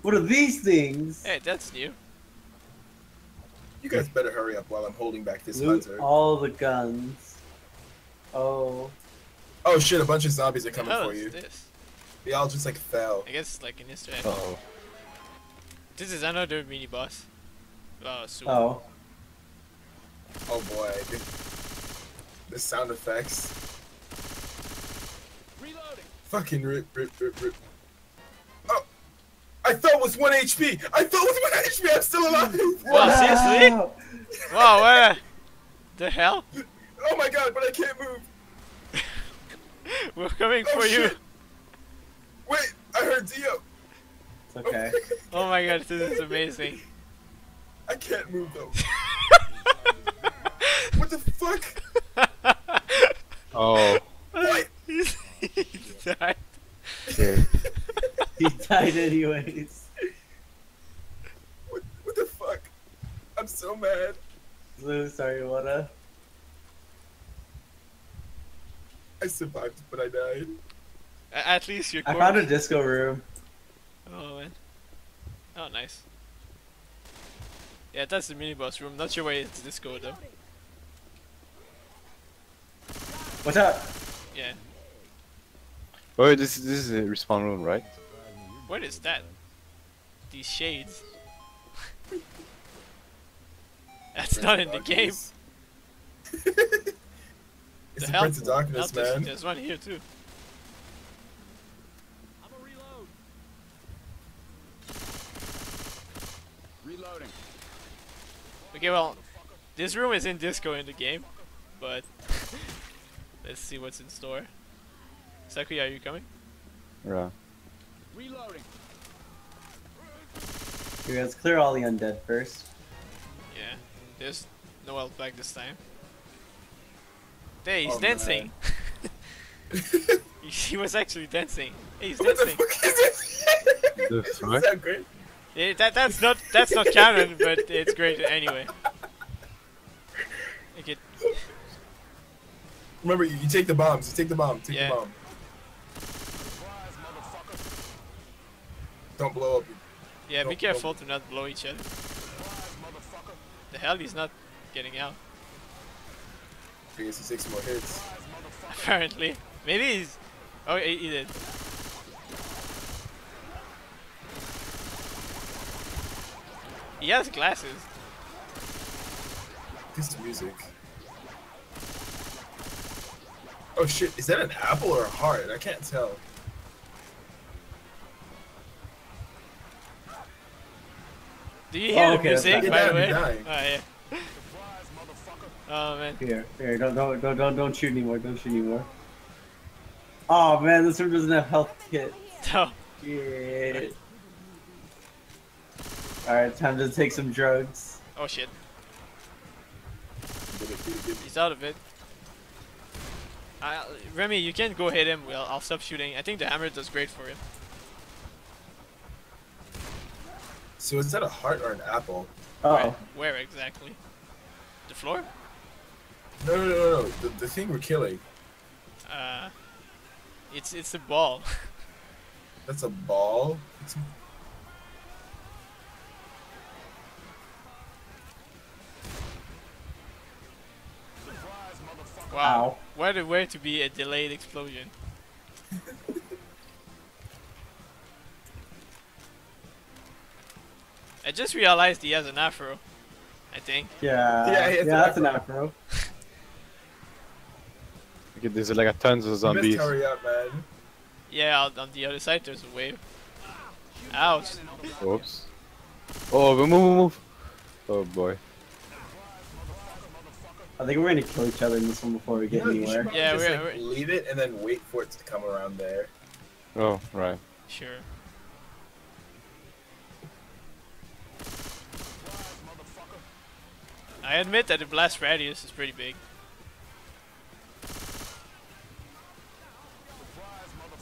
What are these things? Hey, that's new. You guys better hurry up while I'm holding back this Loot hunter. all the guns. Oh. Oh shit, a bunch of zombies are coming for is you. this? They all just like fell. I guess like in Easter egg. Uh oh. This is another mini boss. Oh, super. Oh. Oh boy. The, the sound effects. Reloading. Fucking rip, rip, rip, rip. I thought it was 1 HP! I thought it was 1 HP! I'm still alive! Wow, seriously? Wow. Wow, what the hell? Oh my god, but I can't move! We're coming Oh for you. Wait, I heard Dio! It's okay. Oh my god, this is amazing. I can't move though. [LAUGHS] what the fuck? [LAUGHS] Oh. What? he died. Okay. [LAUGHS] he died anyways. What, what the fuck? I'm so mad. So sorry, what a. I survived, but I died. A- At least you're I found a disco room. Oh man. Oh nice. Yeah, that's the mini boss room. Not sure why it's disco though. Watch out! Yeah. Oh, this this is a respawn room, right? What is that? These shades. [LAUGHS] That's not in the game. [LAUGHS] it's the hell? Prince of Darkness, No, there's, man. there's one here too. I'm a reload. Reloading. Okay, well, this room is in disco in the game, but [LAUGHS] let's see what's in store. Sakuya, are you coming? Yeah. Reloading. Here, let's clear all the undead first. Yeah. There's no health back this time. Hey, he's Oh, dancing. [LAUGHS] he, he was actually dancing. Hey, he's what the dancing. fuck is this? The [LAUGHS] fuck? that great? Yeah, that that's not that's not canon, but it's great anyway. [LAUGHS] Okay, Remember, you, you take the bombs. You take the bomb. Take Yeah. the bomb. Don't blow up. yeah, be careful to not blow each other. The hell, he's not getting out. I guess he takes more hits. [LAUGHS] Apparently, maybe he's. Oh, he, he did. He has glasses. This is music. Oh shit, is that an apple or a heart? I can't tell. Do you hear Oh, okay, that's music, by the way? dying, Oh, yeah. Oh, man. Here, here, don't, don't, don't, don't, don't shoot anymore. Don't shoot anymore. Oh man, this room doesn't have health kit. No. [LAUGHS] Yeah. Alright, time to take some drugs. Oh, shit. He's out of it. Uh, Remy, you can go hit him. Well, I'll stop shooting. I think the hammer does great for him. So is that a heart or an apple? Uh Where, oh. where exactly? The floor? No, no, no, no. no. The, the thing we're killing. Uh, it's it's a ball. [LAUGHS] That's a ball. It's wow. Ow. What a way to be a delayed explosion. [LAUGHS] I just realized he has an afro. I think. Yeah. Yeah, Yeah, it's an that's an afro. afro. Okay, there's like a tons of You zombies. hurry up, man. Yeah, on, on the other side there's a wave. Ouch. Oops. Oh, move, move, move. Oh boy. I think we're gonna kill each other in this one before we get know, you should anywhere. Yeah, just we're- like, we're- leave it and then wait for it to come around there. Oh, right. Sure. I admit that the blast radius is pretty big.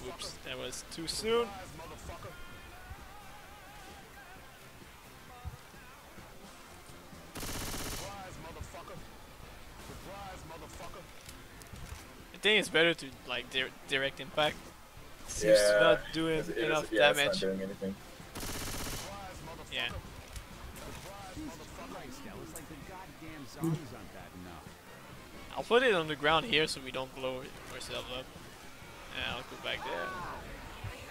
Oops, that was too soon. I think it's better to like dir direct impact. Seems to Yeah, not doing It is- it enough is- yeah, damage. doing. Yeah. Jesus Christ, Ellis, like the goddamn zombies aren't bad enough. I'll put it on the ground here so we don't blow ourselves up. And I'll go back there.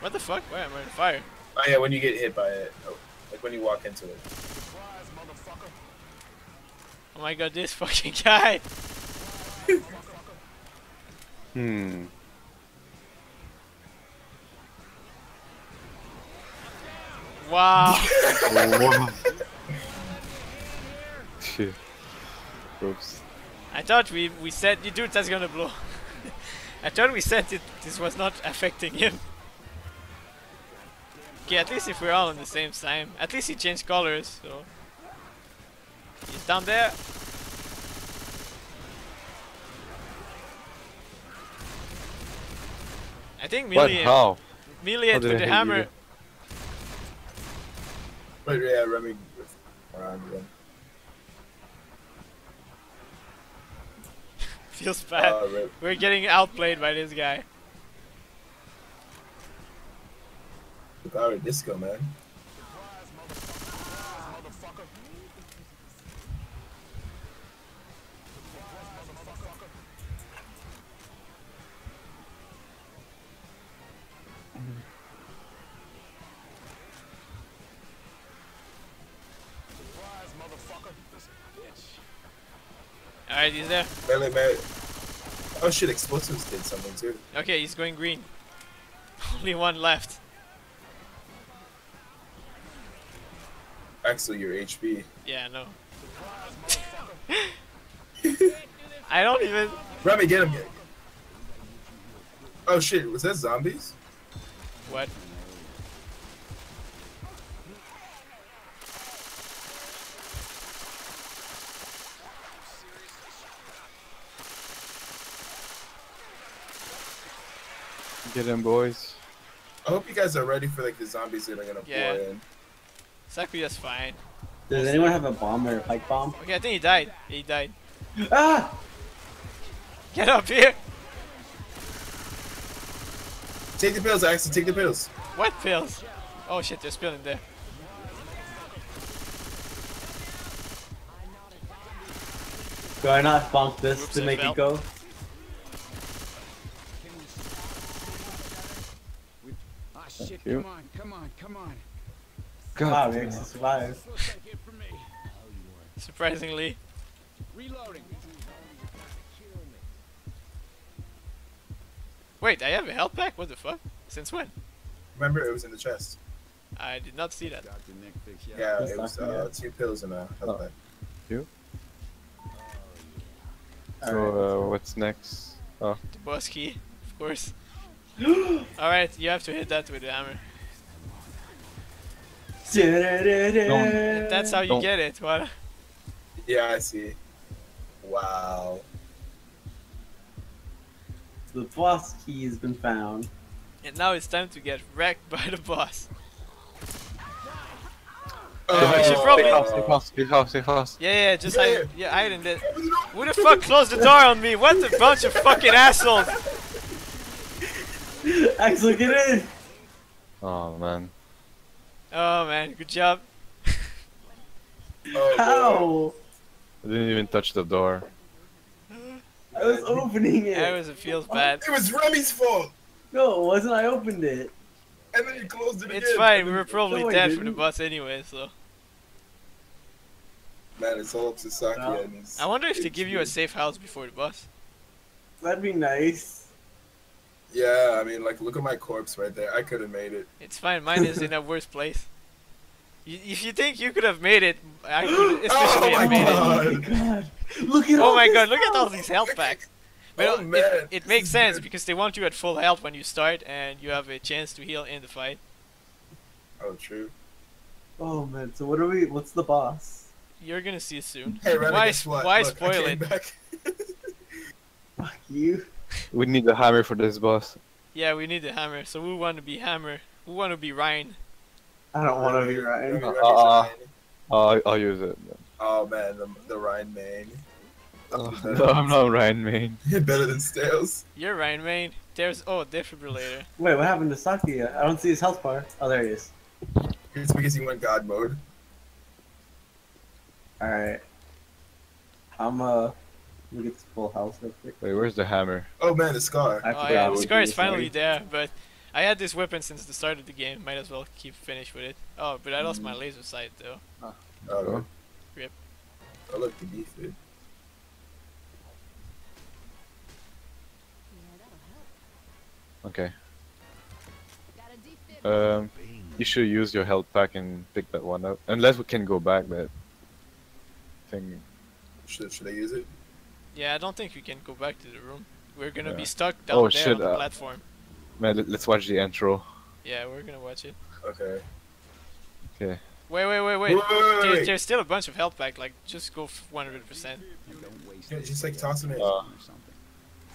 What the fuck? Why am I on fire? Oh yeah, when you get hit by it, oh, like when you walk into it. Oh my god, this [LAUGHS] fucking guy! Hmm. Wow! Oh, [LAUGHS] [LAUGHS] Shit. Oops. I thought we we said, you dude, that's gonna blow. [LAUGHS] I thought we said it. This was not affecting him. Okay, at least if we're all on the same time. At least he changed colors, so. He's down there. I think What? How? melee How with the hammer. you? But yeah, Remy around again. Feels bad. Uh. We're getting outplayed by this guy. Power disco, man. Alright, he's there. Melee, melee. Oh shit, explosives did something too. Okay, he's going green. [LAUGHS] Only one left. Axel, your HP. Yeah, no. [LAUGHS] I don't even. Remy, get him. Get him. Oh shit, was that zombies? What? Get him, boys. I hope you guys are ready for like the zombies that are gonna Yeah. pour in. Sakuya's fine. Does anyone have a bomb or a pipe bomb? Okay, I think he died. He died. Ah! Get up here! Take the pills, Axel. Take the pills. What pills? Oh shit, there's pill in there. Do I not bonk this Oops, to make fell. it go? Shit, you. come on, come on, come on. God. Wow, we actually survived. This looks like it for me. Surprisingly. Reloading. Wait, I have a health pack? What the fuck? Since when? Remember, it was in the chest. I did not see that. Dr. Nick fix ya. Yeah, it was uh, two pills and a health Oh. pack. So, uh, what's next? Oh, The boss key, of course. [GASPS] Alright, you have to hit that with the hammer. Don't. That's how you Don't- get it. What? Yeah, I see. Wow. the boss key has been found. And now it's time to get wrecked by the boss. Oh, we should probably- Stay fast, stay fast, stay fast, stay fast. Yeah, yeah, just Yeah. hide. Yeah, hide in there. Who the fuck closed the door on me? What a bunch of fucking assholes! Axel, get in! Oh man. Oh man, good job. Oh, How? I didn't even touch the door. I was opening it. That was it feels bad. It was Remy's fault, No, it wasn't. I opened it. and then he closed it again. It's fine. We were probably No, dead from the didn't. anyway, so. Man, it's all up to Saki No. and his. I wonder if they give you a safe house before the bus. That'd be nice. Yeah, I mean, like, look at my corpse right there. I could have made it. It's fine. Mine is in a [LAUGHS] worse place. Y- If you think you could have made it, I could, [GASPS] especially Oh have my made it. Oh my god! Look at Oh all my this god, look at all these health packs. But Oh, it- man, it, this makes sense good. because they want you at full health when you start and you have a chance to heal in the fight. Oh, true. Oh man, so what are we? What's the boss? You're gonna see soon. Hey, Remy, why guess what? why Look, I spoil came it? back. [LAUGHS] Fuck you. We need the hammer for this boss. Yeah, we need the hammer. So we want to be hammer. We want to be Ryan. I don't want to be Ryan. Remy's Uh, I'll, I'll use it. Oh man, the, the Ryan main. [LAUGHS] no, I'm not Ryan main. [LAUGHS] You're Better than Stales. You're Ryan Main. There's oh defibrillator. Wait, what happened to Saki? I don't see his health bar. Oh, there he is. It's because he went God mode. All right. I'm uh. Let me get this full house real quick. Wait, where's the hammer? Oh man, the scar. I Oh yeah, the scar is finally said. there, but I had this weapon since the start of the game. Might as well keep finish with it. Oh, but I lost my laser sight though. Oh, Rip. I look to beef it. Yeah, that'll help. Okay. Got a defib. Um, you should use your health pack and pick that one up. Unless we can go back, that thing. Should, should I use it? Yeah, I don't think we can go back to the room. We're gonna be stuck down Oh, there shit, on the uh, platform. Man, let, let's watch the intro. Yeah, we're gonna watch it. Okay. Okay. Wait, wait, wait, wait. Wait, wait, wait, There- There's still a bunch of health back. Like, just go 100%. Yeah, just like toss him in. Uh, or something.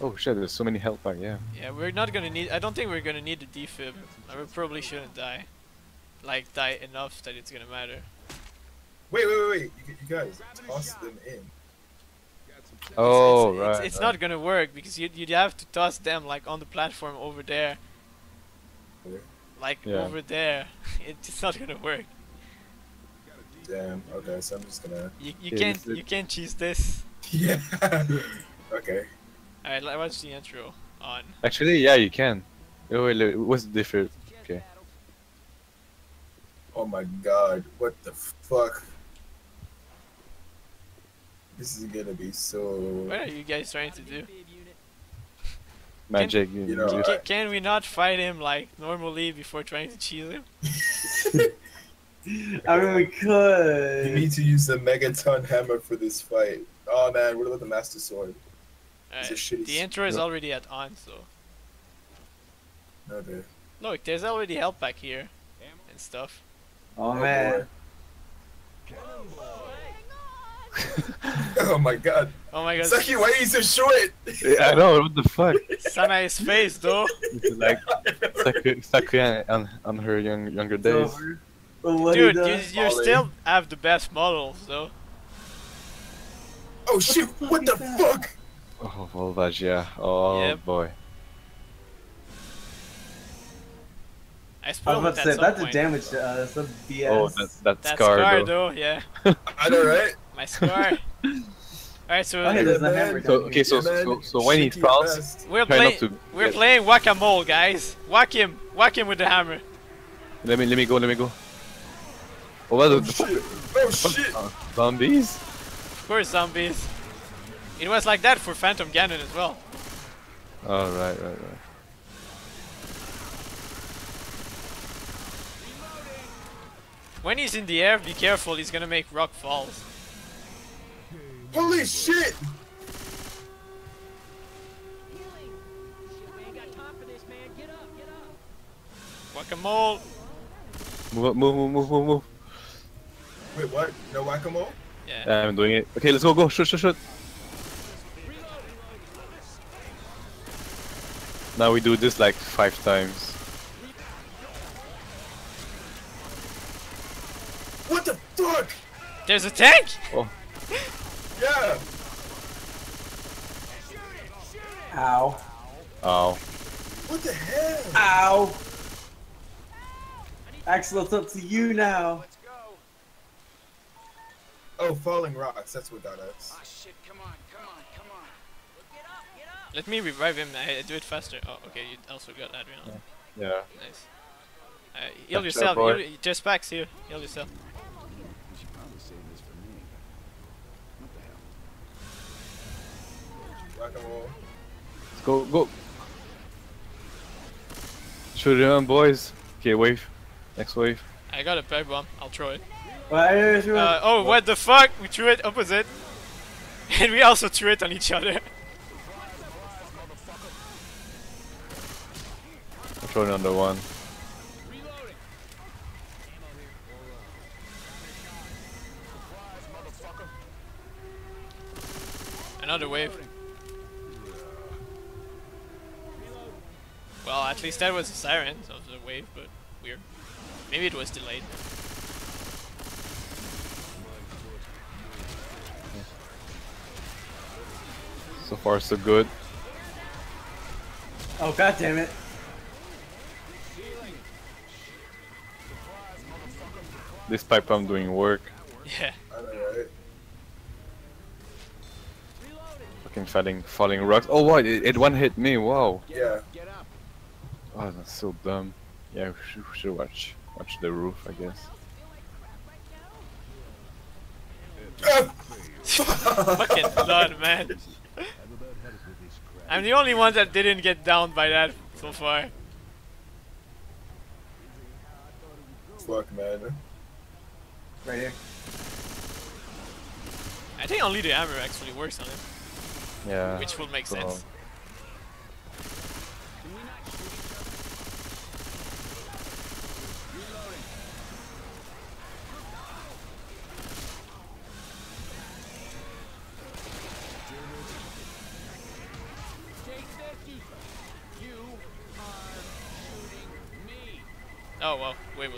Oh shit, there's so many health pack, yeah. Yeah, we're not gonna need. I don't think we're gonna need the defib. We probably shouldn't die. Like, die enough that it's gonna matter. Wait, wait, wait, wait. You, you guys, toss them in. Oh, it's, right. It's, it's not gonna work because you'd, you'd have to toss them like on the platform over there. Like Yeah. over there. [LAUGHS] it's not gonna work. Damn. Okay, so I'm just gonna. You, you Yeah, can't you can't cheese this. [LAUGHS] Yeah. okay. Alright, let's watch the intro on. Actually, yeah, you can. Oh, wait, wait, what's the difference? Okay. Oh my god. What the fuck? This is gonna be so. What are you guys trying to do? Magic. you- you know, you- I- Can, can we not fight him like normally before trying to cheese him? [LAUGHS] I mean, we You could. need to use the megaton hammer for this fight. Oh man, what about the master sword? It's a Alright, shitty the intro is Yeah. already at on, so Okay. look, there's already help back here and stuff. Oh man. [LAUGHS] [LAUGHS] [LAUGHS] Oh my god. Oh my god, Saki, why are you so short? Yeah, I know, what the fuck? Sanae's face though. This like Saki, Saku on, on her young, younger It's days. over. But what he Dude, you, you still have the best models though. Oh shit, what the fuck? Oh, Volvagia, yeah. Oh Yep. boy. I I was spoiled about it to say some that did point. damage to us. That's BS. Oh, that, that That scar, scar, though. though, yeah. I know, right? [LAUGHS] My scar. [LAUGHS] Alright, so Oh, hey, there's the man. So, okay, so, so, so when he falls, we're playing to. we're get- playing whack-a-mole, guys. Whack him, whack him with the hammer. Let me, let me go, let me go. Oh, what Oh the shit. Oh shit. zombies? Of course, zombies. It was like that for Phantom Ganon as well. Oh, right, right, right. When he's in the air, be careful. He's gonna make rock falls. Holy shit! Healing. Whack-a-mole. Move, up, move, move, move, move, move. Wait, what? No whack-a-mole? Yeah. Yeah, I'm doing it. Okay, let's go, go, shoot, shoot, shoot. Now we do this like five times. What the fuck? There's a tank! Oh. [LAUGHS] Yeah. Ow. Oh. What the hell? Ow. Axel, it's up to you now. Let's go. Oh, falling rocks. That's what got us. Ah, shit, come on, come on, come on. Let me revive him. I, I do it faster. Oh, okay. You also got Adrian. Yeah. Nice. Uh, heal Gotcha, yourself. Heal, just packs here. Heal yourself. You should probably save this for me. What the hell? Rock and roll. Let's go, go. Shoot it on, boys. Okay, wave. Next wave. I got a pipe bomb. I'll throw it. Why is you? Uh, oh, what the fuck? We threw it opposite. [LAUGHS] And we also threw it on each other. I'm throwing on the one. Another wave. Well, at least that was a siren of the wave, but weird. Maybe it was delayed. So far, so good. Oh god damn it. This pipe bomb doing work. Yeah. I? Fucking falling, falling rocks. Oh, what? It, it one hit me. Wow. Yeah. Get. Oh, that's so dumb. Yeah, we should, we should watch watch the roof, I guess. [LAUGHS] Fucking blood, man. I'm the only one that didn't get down by that so far. Fuck, man. Right here. I think only the hammer actually works on it, Yeah. which will make so- sense.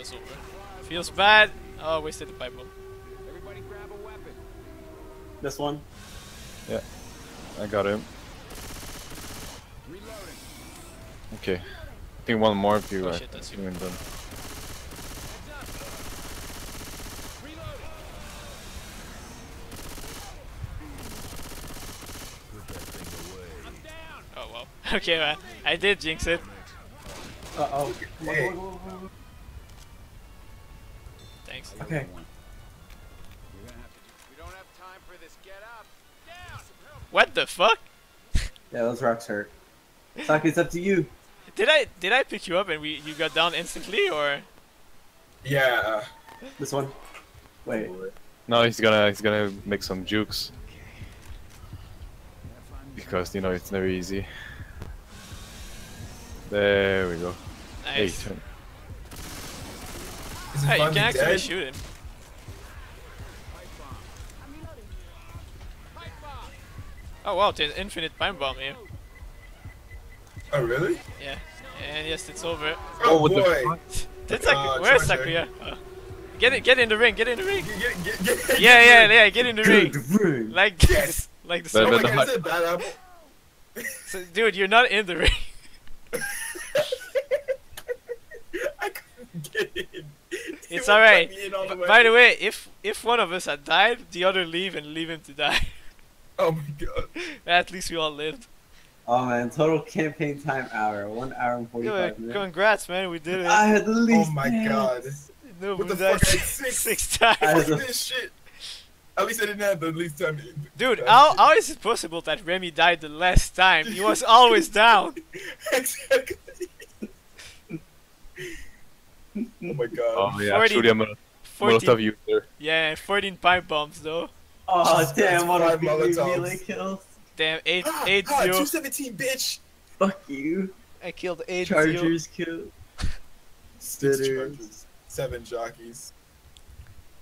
Was over. Feels bad. Oh, wasted the pipe bomb. Everybody grab a weapon. This one. Yeah, I got him. Reloading. Okay. I think one more if you Oh are shit, that's you. doing them. Reloading. I'm down. Oh well. [LAUGHS] Okay, man. I did jinx it. Uh oh. Hey. Up. Down. What the fuck? Yeah, those rocks hurt. Saki, it's up to you. Did I did I pick you up and we you got down instantly or? Yeah. This one. Wait. No, he's gonna he's gonna make some jukes because you know it's never easy. There we go. Hey, Nice. turn- Is Hey, you finally can actually dead? shoot him. Oh wow, there's infinite time bomb here. Oh, really? Yeah. And yes, it's over. Oh, what the boy. fuck? That's like Uh, where's Sakuya? Uh, get it, get in the ring, get in the ring. Get, get, get, get, Yeah, yeah, yeah, get in the ring. ring. Like Yes. like the Oh my god, is it bad apple? So, dude, you're not in the ring. [LAUGHS] I couldn't get. It [LAUGHS] It's alright. let me in all the By the way, if if one of us had died, the other leave and leave him to die. [LAUGHS] Oh my god. At least we all lived. Oh man, total campaign time hour. One hour and Yo, 45 minutes. congrats, man, we did it. I had the Oh my deaths. god. no, What we the died fuck? [LAUGHS] Six, six. six I times. had Fuck this shit. At least I didn't have the least time. Dude, Uh, how, how is it possible that Remy died the last time? He was always down. exactly. Oh my god. Oh yeah, 40 truly a Mol- 14, Molotov user. yeah, 14 pipe bombs though. Oh That's damn, what are five big Molotovs. melee kills. Damn, 8 Ah, 8 ah, 217, bitch. Fuck you. I killed 8 0. Chargers kill. Six Spitters. charges. Seven jockeys.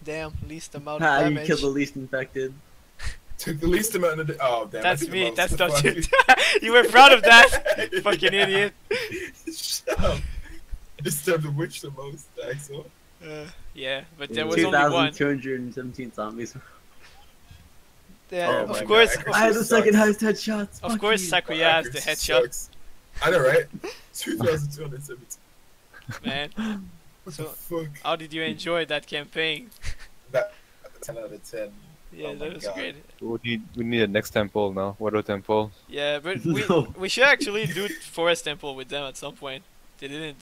Damn, least amount Ah, of you damage. killed the least infected. [LAUGHS] Took the least amount of. The, oh damn! That's me. That's Fuck. Dutch. [LAUGHS] you were proud of that, fucking idiot. [LAUGHS] Shut up. [LAUGHS] I disturbed the witch the most, Axel. Uh, yeah, but there was only one. 2,217 zombies. Yeah, Oh of course, God, of, I have the second highest headshots. of Fuck course, you. Sakuya has the Fuck, it headshot, sucks. I know, right? 2,217. man. [LAUGHS] What So- the fuck? How did you enjoy that campaign? That 10 out of 10. Yeah, Oh that was God. great. We need we need a next temple now. Water temple. Yeah, but [LAUGHS] we No. we should actually do Forest Temple with them at some point. They didn't